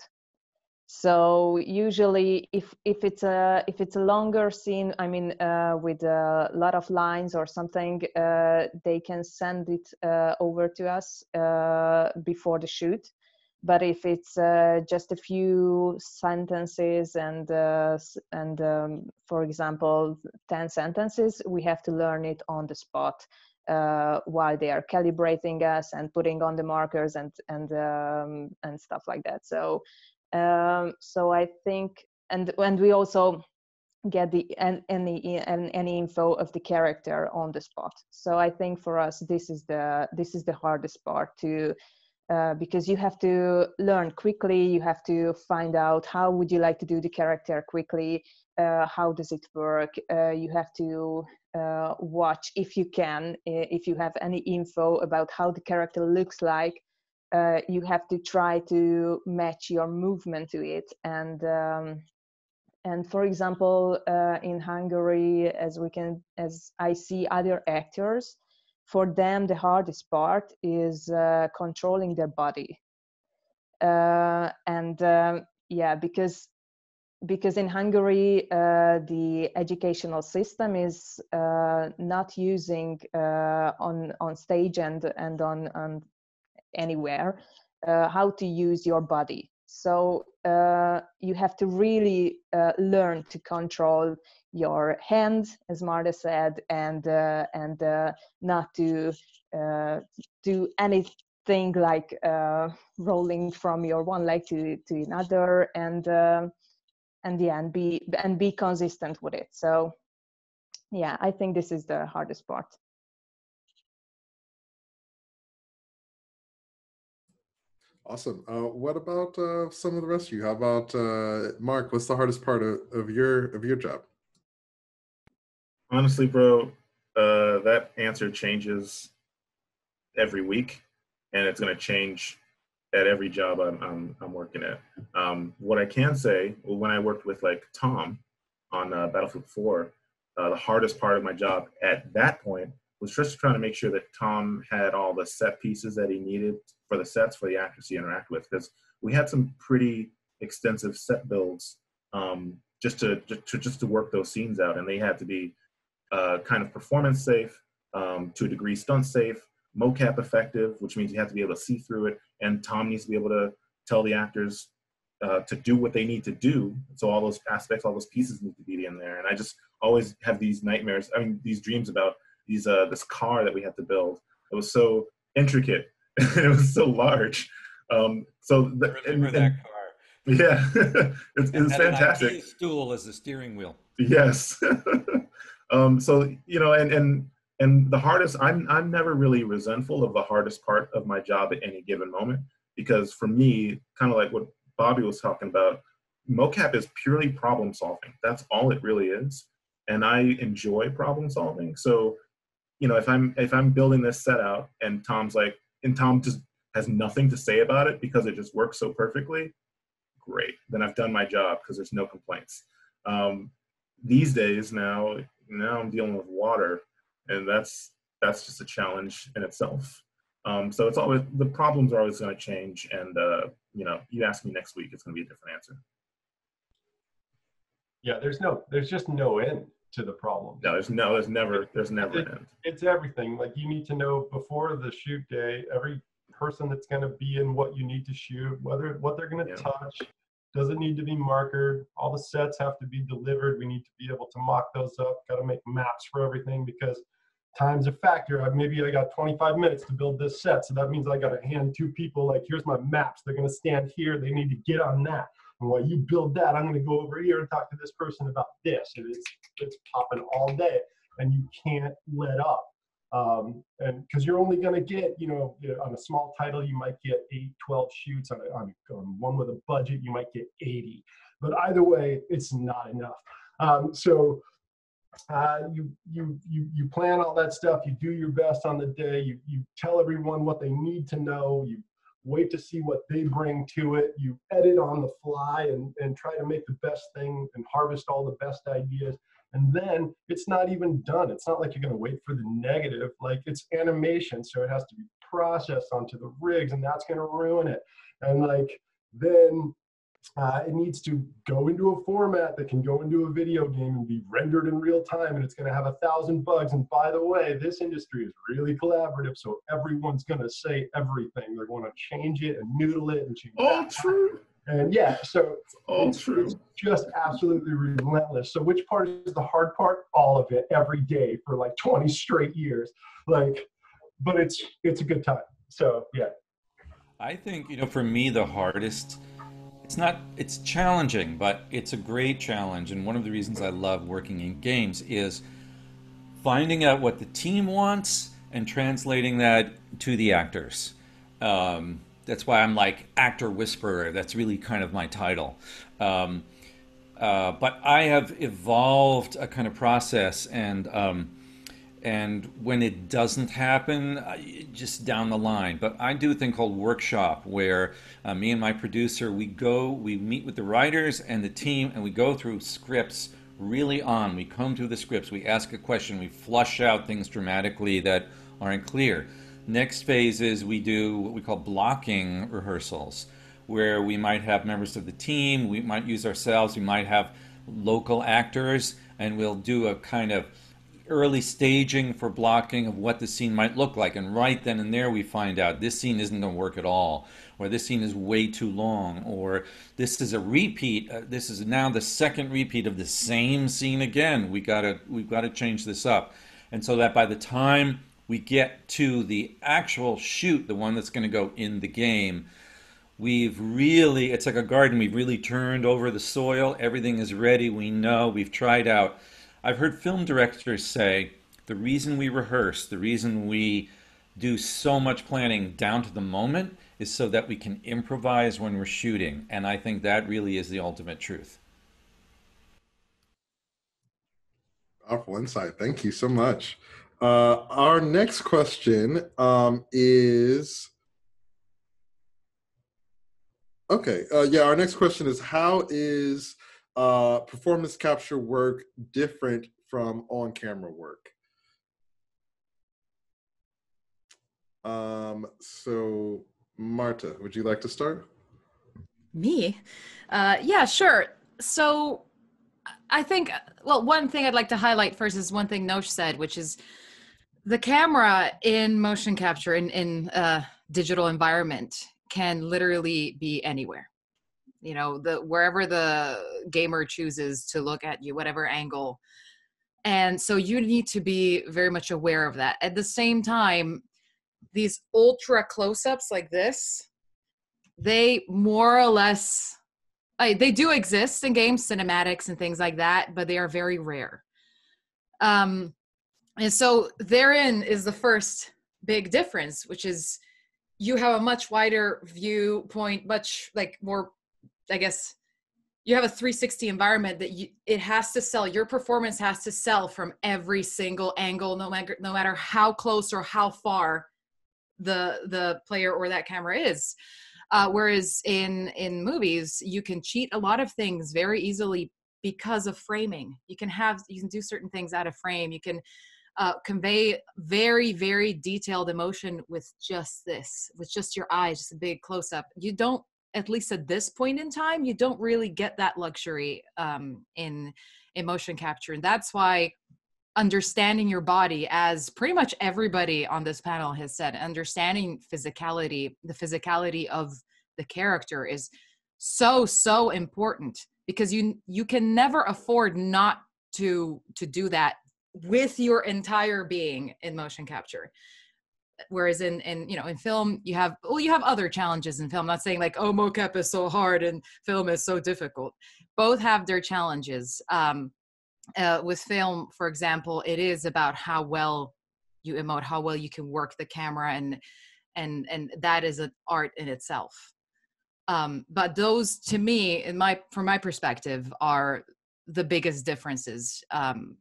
So usually, if if it's a if it's a longer scene, I mean, uh, with a lot of lines or something, uh, they can send it uh, over to us uh, before the shoot. But if it's uh, just a few sentences and uh, and um, for example, ten sentences, we have to learn it on the spot while they are calibrating us and putting on the markers and and um, and stuff like that. So um, so I think, and and we also get the and any and any info of the character on the spot. So I think for us, this is the this is the hardest part to. Uh, because you have to learn quickly you have to find out how would you like to do the character quickly uh, how does it work uh, you have to uh, watch if you can if you have any info about how the character looks like uh, you have to try to match your movement to it. And um, and for example uh, in hungary as we can as i see other actors for them the hardest part is uh, controlling their body. Uh, and um, yeah because because in Hungary uh, the educational system is uh, not using uh, on on stage and and on on anywhere uh, how to use your body. So uh, you have to really uh, learn to control your hand as marta said and uh, and uh, not to uh, do anything like rolling from your one leg to to another and uh, and yeah and be and be consistent with it. So yeah i think this is the hardest part awesome. Uh, what about uh, some of the rest of you? How about uh, Marc what's the hardest part of, of your of your job? Honestly bro uh, that answer changes every week and it's going to change at every job I'm, I'm, I'm working at. Um, what I can say, when I worked with like Tom on uh, Battlefield 4, uh, the hardest part of my job at that point was just trying to make sure that Tom had all the set pieces that he needed for the sets for the actors to interact with, because we had some pretty extensive set builds um, just to, to just to work those scenes out, and they had to be uh, kind of performance safe, um, to a degree stunt safe, mocap effective, which means you have to be able to see through it. And Tom needs to be able to tell the actors uh, to do what they need to do. So all those aspects, all those pieces need to be in there. And I just always have these nightmares. I mean, these dreams about these uh, this car that we had to build. It was so intricate. it was so large. Um, so the, remember and, that car. Yeah, it's, it's fantastic. An stool as the steering wheel. Yes. um, so you know, and and and the hardest I'm I'm never really resentful of the hardest part of my job at any given moment because for me, kind of like what Bobby was talking about, mocap is purely problem solving. That's all it really is, and I enjoy problem solving. So, you know, if I'm if I'm building this set out and Tom's like, and Tom just has nothing to say about it because it just works so perfectly, great. Then I've done my job because there's no complaints. Um, these days now, now I'm dealing with water and that's that's just a challenge in itself. Um, so it's always the problems are always going to change, and uh, you know, you ask me next week, it's going to be a different answer. Yeah, there's no, there's just no end to the problem. No, there's no, there's never, there's never it, an end. It's everything. Like you need to know before the shoot day, every person that's going to be in what you need to shoot, whether what they're going to yeah. touch, does it need to be markered? All the sets have to be delivered. We need to be able to mock those up. Got to make maps for everything because time's a factor. I maybe I got 25 minutes to build this set. So that means I got to hand two people, like, here's my maps. They're going to stand here. They need to get on that. And while you build that, I'm going to go over here and talk to this person about this. And it's, it's popping all day. And you can't let up. Um, and because you're only going to get, you know, on a small title, you might get 8, 12 shoots. On, a, on, on one with a budget, you might get 80. But either way, it's not enough. Um, so uh, you, you, you, you plan all that stuff, you do your best on the day, you, you tell everyone what they need to know, you wait to see what they bring to it, you edit on the fly and, and try to make the best thing and harvest all the best ideas. And then it's not even done. It's not like you're going to wait for the negative. Like it's animation, so it has to be processed onto the rigs, and that's going to ruin it. And like then uh, it needs to go into a format that can go into a video game and be rendered in real time, and it's going to have a thousand bugs. And by the way, this industry is really collaborative, so everyone's going to say everything. They're going to change it and noodle it and change. All true. And yeah, so all it's, true. It's just absolutely relentless. So which part is the hard part? All of it, every day for like 20 straight years. Like, but it's it's a good time. So yeah. I think you know, for me, the hardest it's not it's challenging but it's a great challenge and one of the reasons i love working in games is finding out what the team wants and translating that to the actors. Um, that's why i'm like actor whisperer. That's really kind of my title. Um, uh, but i have evolved a kind of process and um, and when it doesn't happen, just down the line. But I do a thing called workshop where uh, me and my producer we go, we meet with the writers and the team, and we go through scripts really on. We comb through the scripts, we ask a question, we flush out things dramatically that aren't clear. Next phase is we do what we call blocking rehearsals, where we might have members of the team, we might use ourselves, we might have local actors, and we'll do a kind of early staging for blocking of what the scene might look like. And right then and there, we find out this scene isn't going to work at all, or this scene is way too long, or this is a repeat. Uh, this is now the second repeat of the same scene again. We gotta we've got to change this up, and so that by the time we we get to the actual shoot, the one that's going to go in the game, we've really, it's like a garden, we've really turned over the soil. Everything is ready. We know, we've tried out. I've heard film directors say the reason we rehearse, the reason we do so much planning down to the moment is so that we can improvise when we're shooting. And I think that really is the ultimate truth. Powerful insight. Thank you so much. Uh, our next question um, is okay. Uh, yeah, our next question is how is uh, performance capture work different from on camera work? Um, so, Marta, would you like to start? Me? Uh, yeah, sure. So, I think, well, one thing I'd like to highlight first is one thing Nosh said, which is the camera in motion capture in, in a digital environment can literally be anywhere. You know, the wherever the gamer chooses to look at you, whatever angle. And so you need to be very much aware of that. At the same time, these ultra close-ups like this they more or less I, they do exist in games cinematics and things like that but they are very rare um and so therein is the first big difference which is you have a much wider viewpoint much like more i guess you have a 360 environment that you it has to sell your performance has to sell from every single angle no matter no matter how close or how far the the player or that camera is. Uh, whereas in in movies you can cheat a lot of things very easily because of framing. You can have you can do certain things out of frame. You can uh, convey very very detailed emotion with just this with just your eyes just a big close up you don't at least at this point in time you don't really get that luxury um, in in motion capture and that's why understanding your body as pretty much everybody on this panel has said understanding physicality the physicality of the character is so so important because you you can never afford not to to do that with your entire being in motion capture whereas in in you know in film you have well you have other challenges in film I'm not saying like oh mocap is so hard and film is so difficult both have their challenges um uh, with film, for example, it is about how well you emote, how well you can work the camera, and and and that is an art in itself. Um, but those, to me, in my from my perspective, are the biggest differences. Um,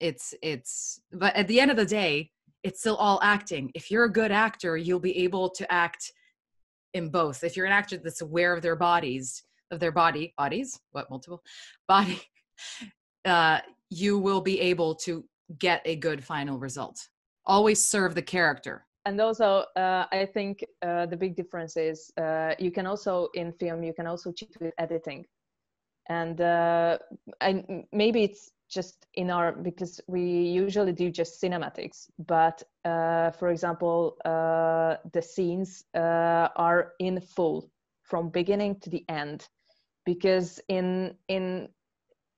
it's it's, but at the end of the day, it's still all acting. If you're a good actor, you'll be able to act in both. If you're an actor that's aware of their bodies, of their body, bodies, what multiple body, uh, you will be able to get a good final result. Always serve the character. And also, uh, I think uh, the big difference is uh, you can also in film you can also cheat with editing, and uh, I, maybe it's just in our because we usually do just cinematics but uh, for example uh, the scenes uh, are in full from beginning to the end. Because in in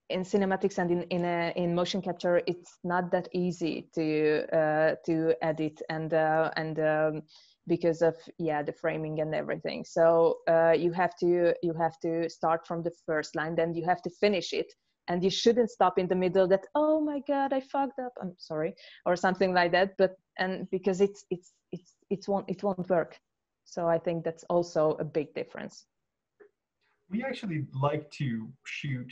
in cinematics and in in, a, in motion capture it's not that easy to uh, to edit and uh, and um, because of yeah the framing and everything. So uh, you have to you have to start from the first line then you have to finish it and you shouldn't stop in the middle that oh my god i fucked up i'm sorry or something like that but and because it's it's it's it won't it won't work so i think that's also a big difference we actually like to shoot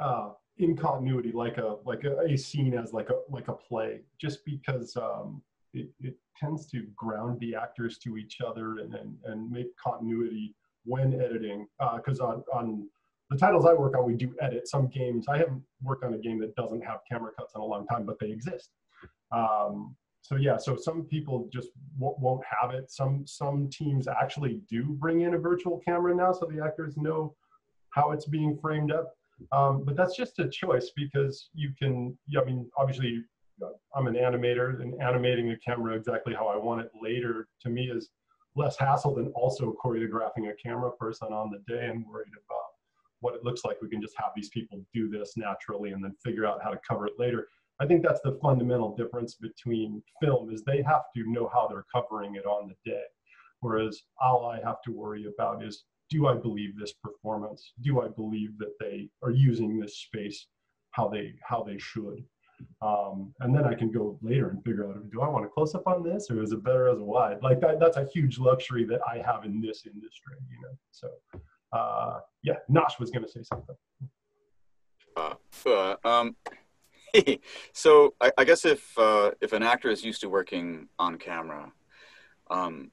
uh, in continuity, like a like a, a, scene as like a like a play, just because um, it, it tends to ground the actors to each other and and, and make continuity when editing. Because uh, on on the titles I work on, we do edit some games. I haven't worked on a game that doesn't have camera cuts in a long time, but they exist. Um, so yeah, so some people just won't have it. Some some teams actually do bring in a virtual camera now, so the actors know how it's being framed up. Um, but that's just a choice because you can, I mean, obviously I'm an animator and animating the camera exactly how I want it later to me is less hassle than also choreographing a camera person on the day and worried about what it looks like. We can just have these people do this naturally and then figure out how to cover it later. I think that's the fundamental difference between film is they have to know how they're covering it on the day. Whereas all I have to worry about is do I believe this performance? Do I believe that they are using this space how they how they should? Um, and then I can go later and figure out do I want to close up on this or is it better as a wide? Like that, that's a huge luxury that I have in this industry, you know. So uh, yeah, Nosh was going to say something. Uh, uh, um, so I, I, guess if uh, if an actor is used to working on camera, um,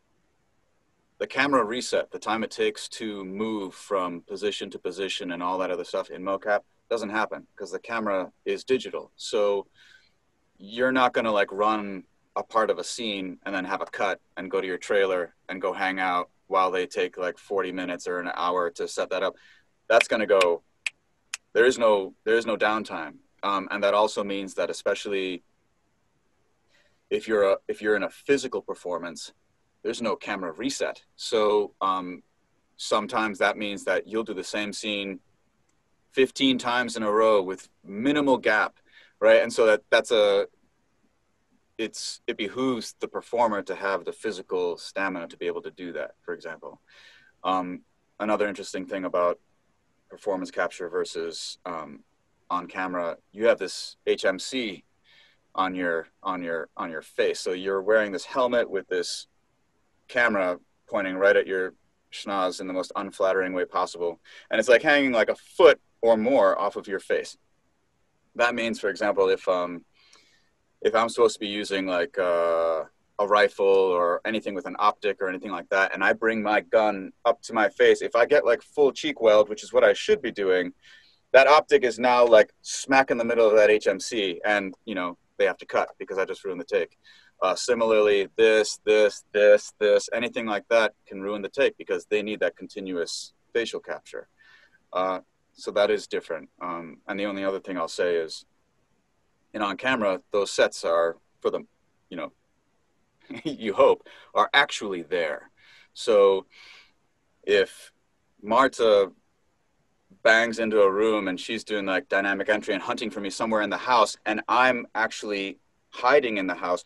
the camera reset, the time it takes to move from position to position and all that other stuff in mocap doesn't happen because the camera is digital. So you're not going to like run a part of a scene and then have a cut and go to your trailer and go hang out while they take like 40 minutes or an hour to set that up. That's going to go. There is no there is no downtime, um, and that also means that especially if you're a if you're in a physical performance, there's no camera reset. So um, sometimes that means that you'll do the same scene 15 times in a row with minimal gap, right? And so that that's a it's it behooves the performer to have the physical stamina to be able to do that. For example, um, another interesting thing about performance capture versus um, on camera, you have this HMC on your on your on your face. So you're wearing this helmet with this camera pointing right at your schnoz in the most unflattering way possible, and it's like hanging like a foot or more off of your face. That means, for example, if um, if I'm supposed to be using like uh, a rifle or anything with an optic or anything like that, and I bring my gun up to my face, if I get like full cheek weld, which is what I should be doing, that optic is now like smack in the middle of that HMC, and you know they have to cut because I just ruined the take. Uh, similarly, this, this, this, this, anything like that can ruin the take because they need that continuous facial capture. Uh, so that is different. Um, and the only other thing I'll say is, in on camera, those sets are for the, you know, you hope are actually there. So if Marta bangs into a room and she's doing like dynamic entry and hunting for me somewhere in the house, and I'm actually hiding in the house,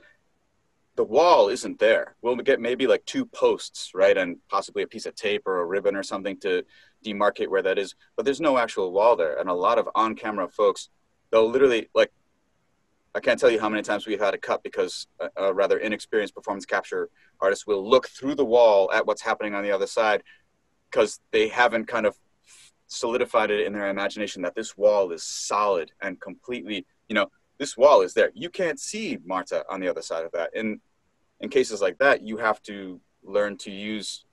the wall isn't there. We'll get maybe like two posts, right, and possibly a piece of tape or a ribbon or something to demarcate where that is. But there's no actual wall there, and a lot of on-camera folks, they'll literally like. I can't tell you how many times we've had a cut because a, a rather inexperienced performance capture artist will look through the wall at what's happening on the other side because they haven't kind of solidified it in their imagination that this wall is solid and completely, you know, this wall is there. You can't see Marta on the other side of that. In in cases like that, you have to learn to use.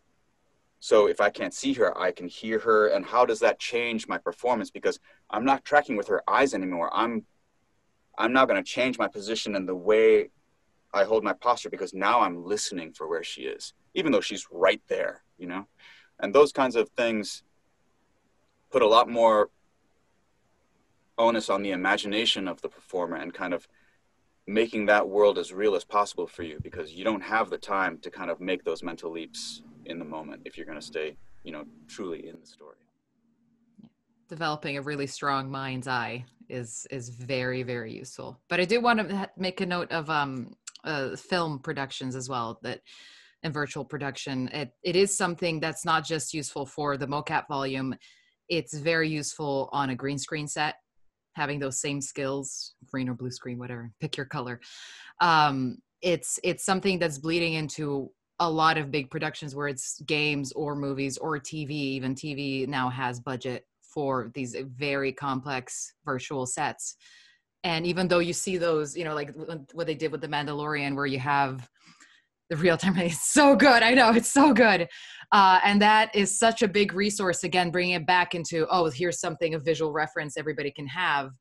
So if I can't see her, I can hear her, and how does that change my performance? Because I'm not tracking with her eyes anymore. I'm I'm now going to change my position and the way I hold my posture because now I'm listening for where she is, even though she's right there, you know? And those kinds of things put a lot more onus on the imagination of the performer and kind of making that world as real as possible for you because you don't have the time to kind of make those mental leaps in the moment if you're going to stay you know truly in the story developing a really strong mind's eye is is very very useful. But i do want to make a note of um uh, film productions as well that and virtual production. It, it is something that's not just useful for the mocap volume. It's very useful on a green screen set having those same skills green or blue screen whatever pick your color. Um, it's it's something that's bleeding into a lot of big productions where it's games or movies or tv even tv now has budget for these very complex virtual sets. And even though you see those you know like what they did with the mandalorian where you have the real time it's so good. I know it's so good. Uh, and that is such a big resource again bringing it back into oh here's something a visual reference everybody can have.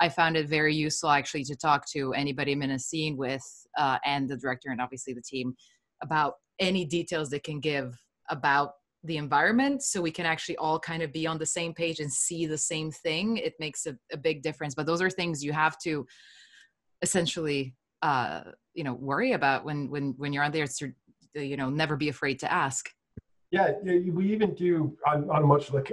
I found it very useful actually to talk to anybody i'm in a scene with uh, and the director and obviously the team about any details they can give about the environment so we can actually all kind of be on the same page and see the same thing it makes a, a big difference but those are things you have to essentially uh, you know worry about when when when you're on there it's to you know never be afraid to ask yeah we even do on, on much like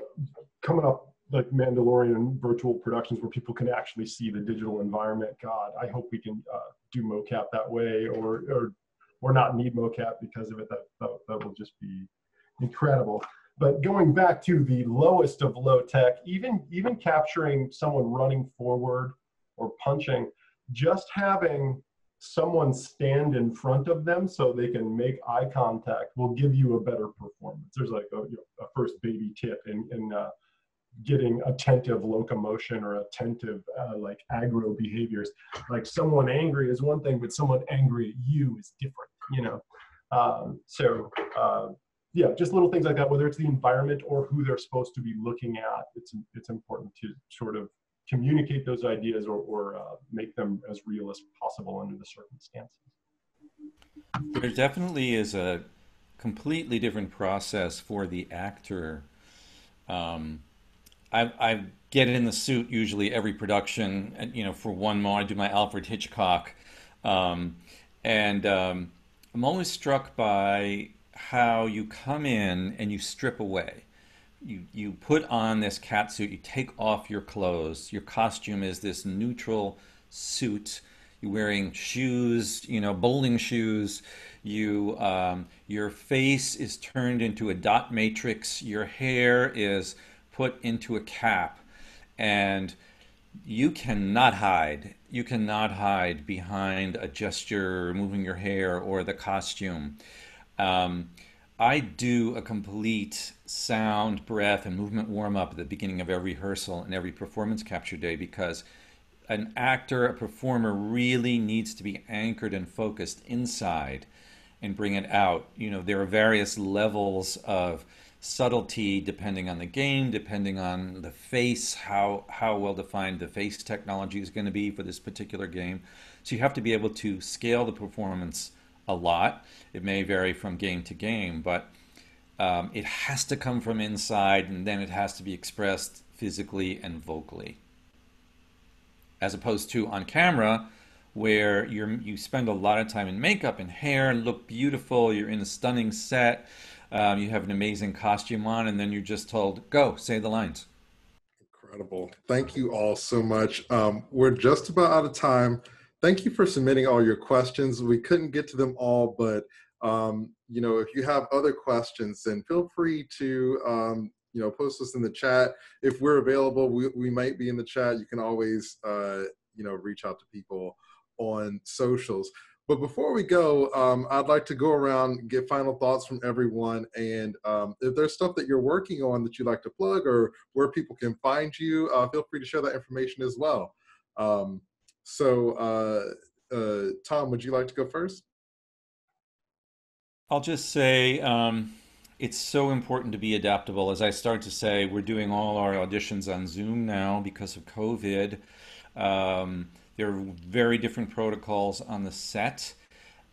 coming up like Mandalorian virtual productions where people can actually see the digital environment. God, I hope we can uh, do mocap that way, or or or not need mocap because of it. That that, that will just be incredible. But going back to the lowest of low tech, even even capturing someone running forward or punching, just having someone stand in front of them so they can make eye contact will give you a better performance. There's like a, you know, a first baby tip in, in uh, getting attentive locomotion or attentive uh, like aggro behaviors. Like someone angry is one thing, but someone angry at you is different, you know? Um, so uh, yeah, just little things like that, whether it's the environment or who they're supposed to be looking at, it's, it's important to sort of communicate those ideas or, or uh, make them as real as possible under the circumstances. There definitely is a completely different process for the actor. Um, I, I, get in the suit usually every production, and you know, for one more, I do my Alfred Hitchcock, um, and um, I'm always struck by how you come in and you strip away you you put on this cat suit, you take off your clothes. Your costume is this neutral suit. You're wearing shoes, you know, bowling shoes. You um, your face is turned into a dot matrix. Your hair is put into a cap, and you cannot hide. You cannot hide behind a gesture, moving your hair, or the costume. Um, I do a complete sound, breath, and movement warm up at the beginning of every rehearsal and every performance capture day because an actor, a performer really needs to be anchored and focused inside and bring it out. You know, there are various levels of subtlety depending on the game, depending on the face, how how well defined the face technology is going to be for this particular game. So you have to be able to scale the performance a lot. It may vary from game to game, but um, it has to come from inside and then it has to be expressed physically and vocally. As opposed to on camera, where you you spend a lot of time in makeup and hair, and look beautiful, you're in a stunning set, um, you have an amazing costume on, and then you're just told, go, say the lines. Incredible. Thank you all so much. Um, we're just about out of time thank you for submitting all your questions. We couldn't get to them all, but um, you know, if you have other questions, then feel free to um, you know post us in the chat. If we're available, we, we might be in the chat. You can always uh, you know reach out to people on socials. But before we go, um, I'd like to go around get final thoughts from everyone. And um, if there's stuff that you're working on that you'd like to plug or where people can find you, uh, feel free to share that information as well. Um, so, uh, uh, Tom, would you like to go first? I'll just say um, it's so important to be adaptable. As I start to say, we're doing all our auditions on Zoom now because of COVID. Um, there are very different protocols on the set.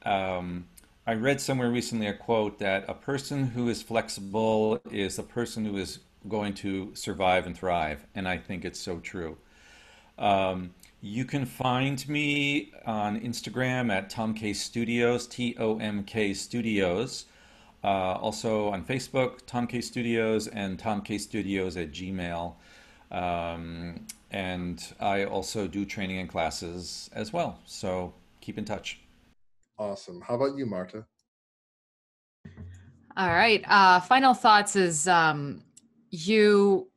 Um, I read somewhere recently a quote that a person who is flexible is a person who is going to survive and thrive. And I think it's so true. Um, you can find me on Instagram at Tom K Studios, T O M K Studios. Uh, also on Facebook, Tom K Studios, and Tom K Studios at Gmail. Um, and I also do training and classes as well. So keep in touch. Awesome. How about you, Marta? All right. Uh, final thoughts is um, you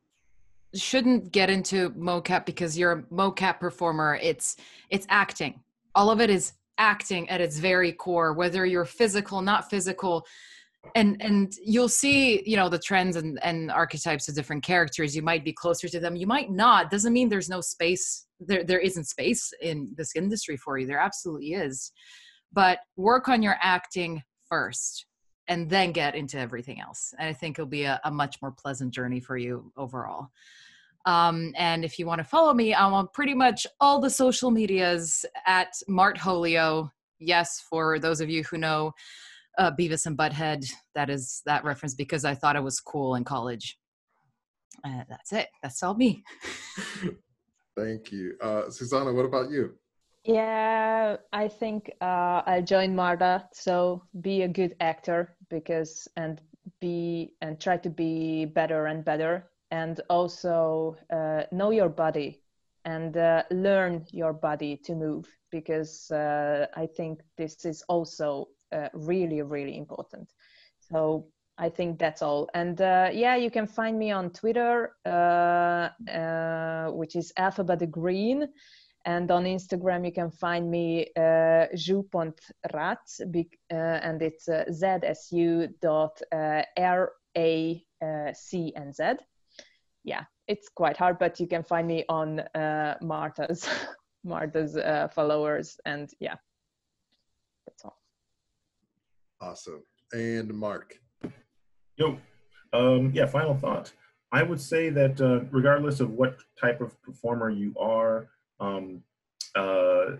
shouldn't get into mocap because you're a mocap performer. It's it's acting. All of it is acting at its very core whether you're physical not physical. And and you'll see you know the trends and, and archetypes of different characters. You might be closer to them. You might not. Doesn't mean there's no space. There there isn't space in this industry for you. There absolutely is. But work on your acting first and then get into everything else and i think it'll be a, a much more pleasant journey for you overall um, and if you want to follow me, I'm on pretty much all the social medias at Mart Holio. Yes, for those of you who know uh, Beavis and Butthead, that is that reference because I thought it was cool in college. Uh, that's it. That's all me. Thank you. Uh, Zsuzsanna, what about you? Yeah, I think uh, I'll join Marta. So be a good actor because and be and try to be better and better and also uh, know your body and uh, learn your body to move because uh, I think this is also uh, really, really important. So I think that's all. And uh, yeah, you can find me on Twitter, uh, which is Alphabet Green. And on Instagram, you can find me uh, ju.rat, uh, and it's uh, zsu dot uh, R-A-C and Z. Yeah, it's quite hard, but you can find me on uh, Marta's, Marta's uh, followers. And yeah, that's all. Awesome. And Marc. Yo, um, yeah, final thought. I would say that uh, regardless of what type of performer you are, um, uh,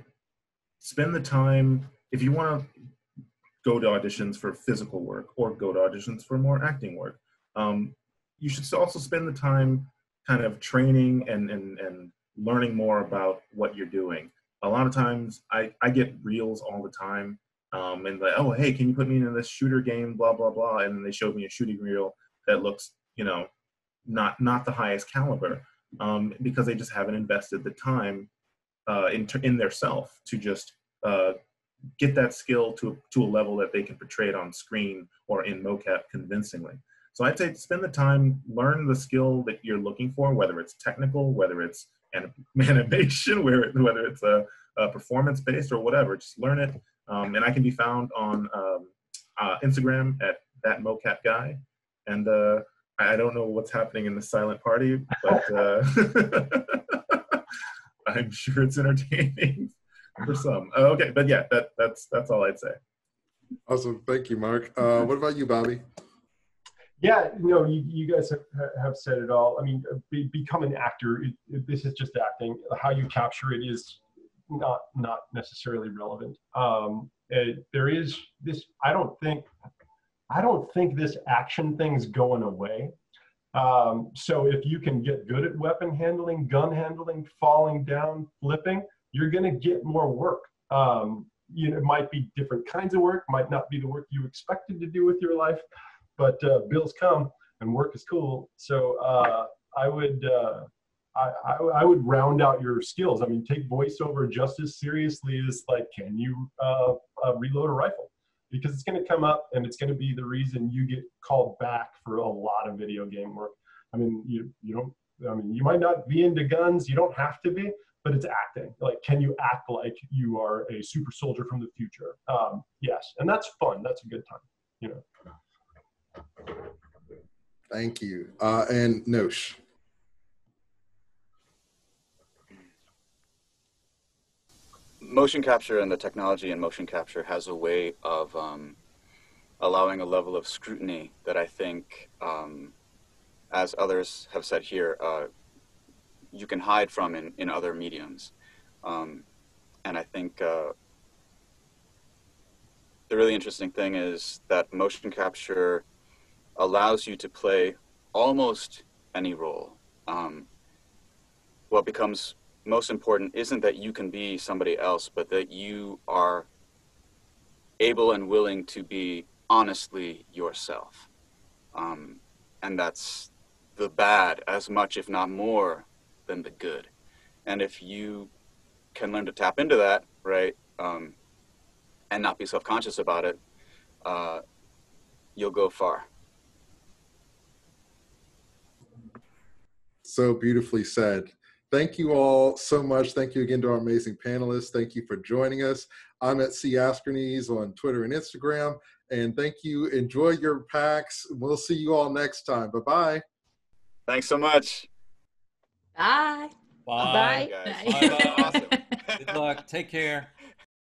spend the time, if you want to go to auditions for physical work or go to auditions for more acting work, um, you should also spend the time kind of training and, and, and learning more about what you're doing. A lot of times I, I get reels all the time um, and like, oh, hey, can you put me in this shooter game, blah, blah, blah. And they showed me a shooting reel that looks, you know, not, not the highest caliber um, because they just haven't invested the time uh, in, in their self to just uh, get that skill to, to a level that they can portray it on screen or in mocap convincingly. So I'd say spend the time, learn the skill that you're looking for, whether it's technical, whether it's animation, whether it's a, a performance based or whatever. Just learn it, um, and I can be found on um, uh, Instagram at that mocap guy. And uh, I don't know what's happening in the silent party, but uh, I'm sure it's entertaining for some. Uh, okay, but yeah, that that's that's all I'd say. Awesome, thank you, Marc. Uh, what about you, Bobby? Yeah, no, you, you guys have, have said it all. I mean, be, become an actor. It, it, this is just acting. How you capture it is not not necessarily relevant. Um, it, there is this. I don't think. I don't think this action thing's going away. Um, so if you can get good at weapon handling, gun handling, falling down, flipping, you're going to get more work. Um, you know, it might be different kinds of work, might not be the work you expected to do with your life, but uh, bills come and work is cool. So uh, I would uh, I, I, I, would round out your skills. I mean, take voiceover just as seriously as like, can you uh, uh, reload a rifle? Because it's going to come up and it's going to be the reason you get called back for a lot of video game work. I mean, you you don't. I mean, you might not be into guns. You don't have to be, but it's acting. Like, can you act like you are a super soldier from the future? Um, yes, and that's fun. That's a good time. You know. Thank you. Uh, and Nosh. Motion capture and the technology in motion capture has a way of um, allowing a level of scrutiny that I think, um, as others have said here, uh, you can hide from in, in other mediums. Um, and I think uh, the really interesting thing is that motion capture allows you to play almost any role. Um, what becomes most important isn't that you can be somebody else, but that you are able and willing to be honestly yourself. Um, and that's the bad as much, if not more, than the good. And if you can learn to tap into that, right, um, and not be self conscious about it, uh, you'll go far. So beautifully said. Thank you all so much. Thank you again to our amazing panelists. Thank you for joining us. I'm at C Askernes on Twitter and Instagram. And thank you. Enjoy your PAX. We'll see you all next time. Bye bye. Thanks so much. Bye. Bye. Bye. Bye. Bye. Awesome. Good luck. Take care.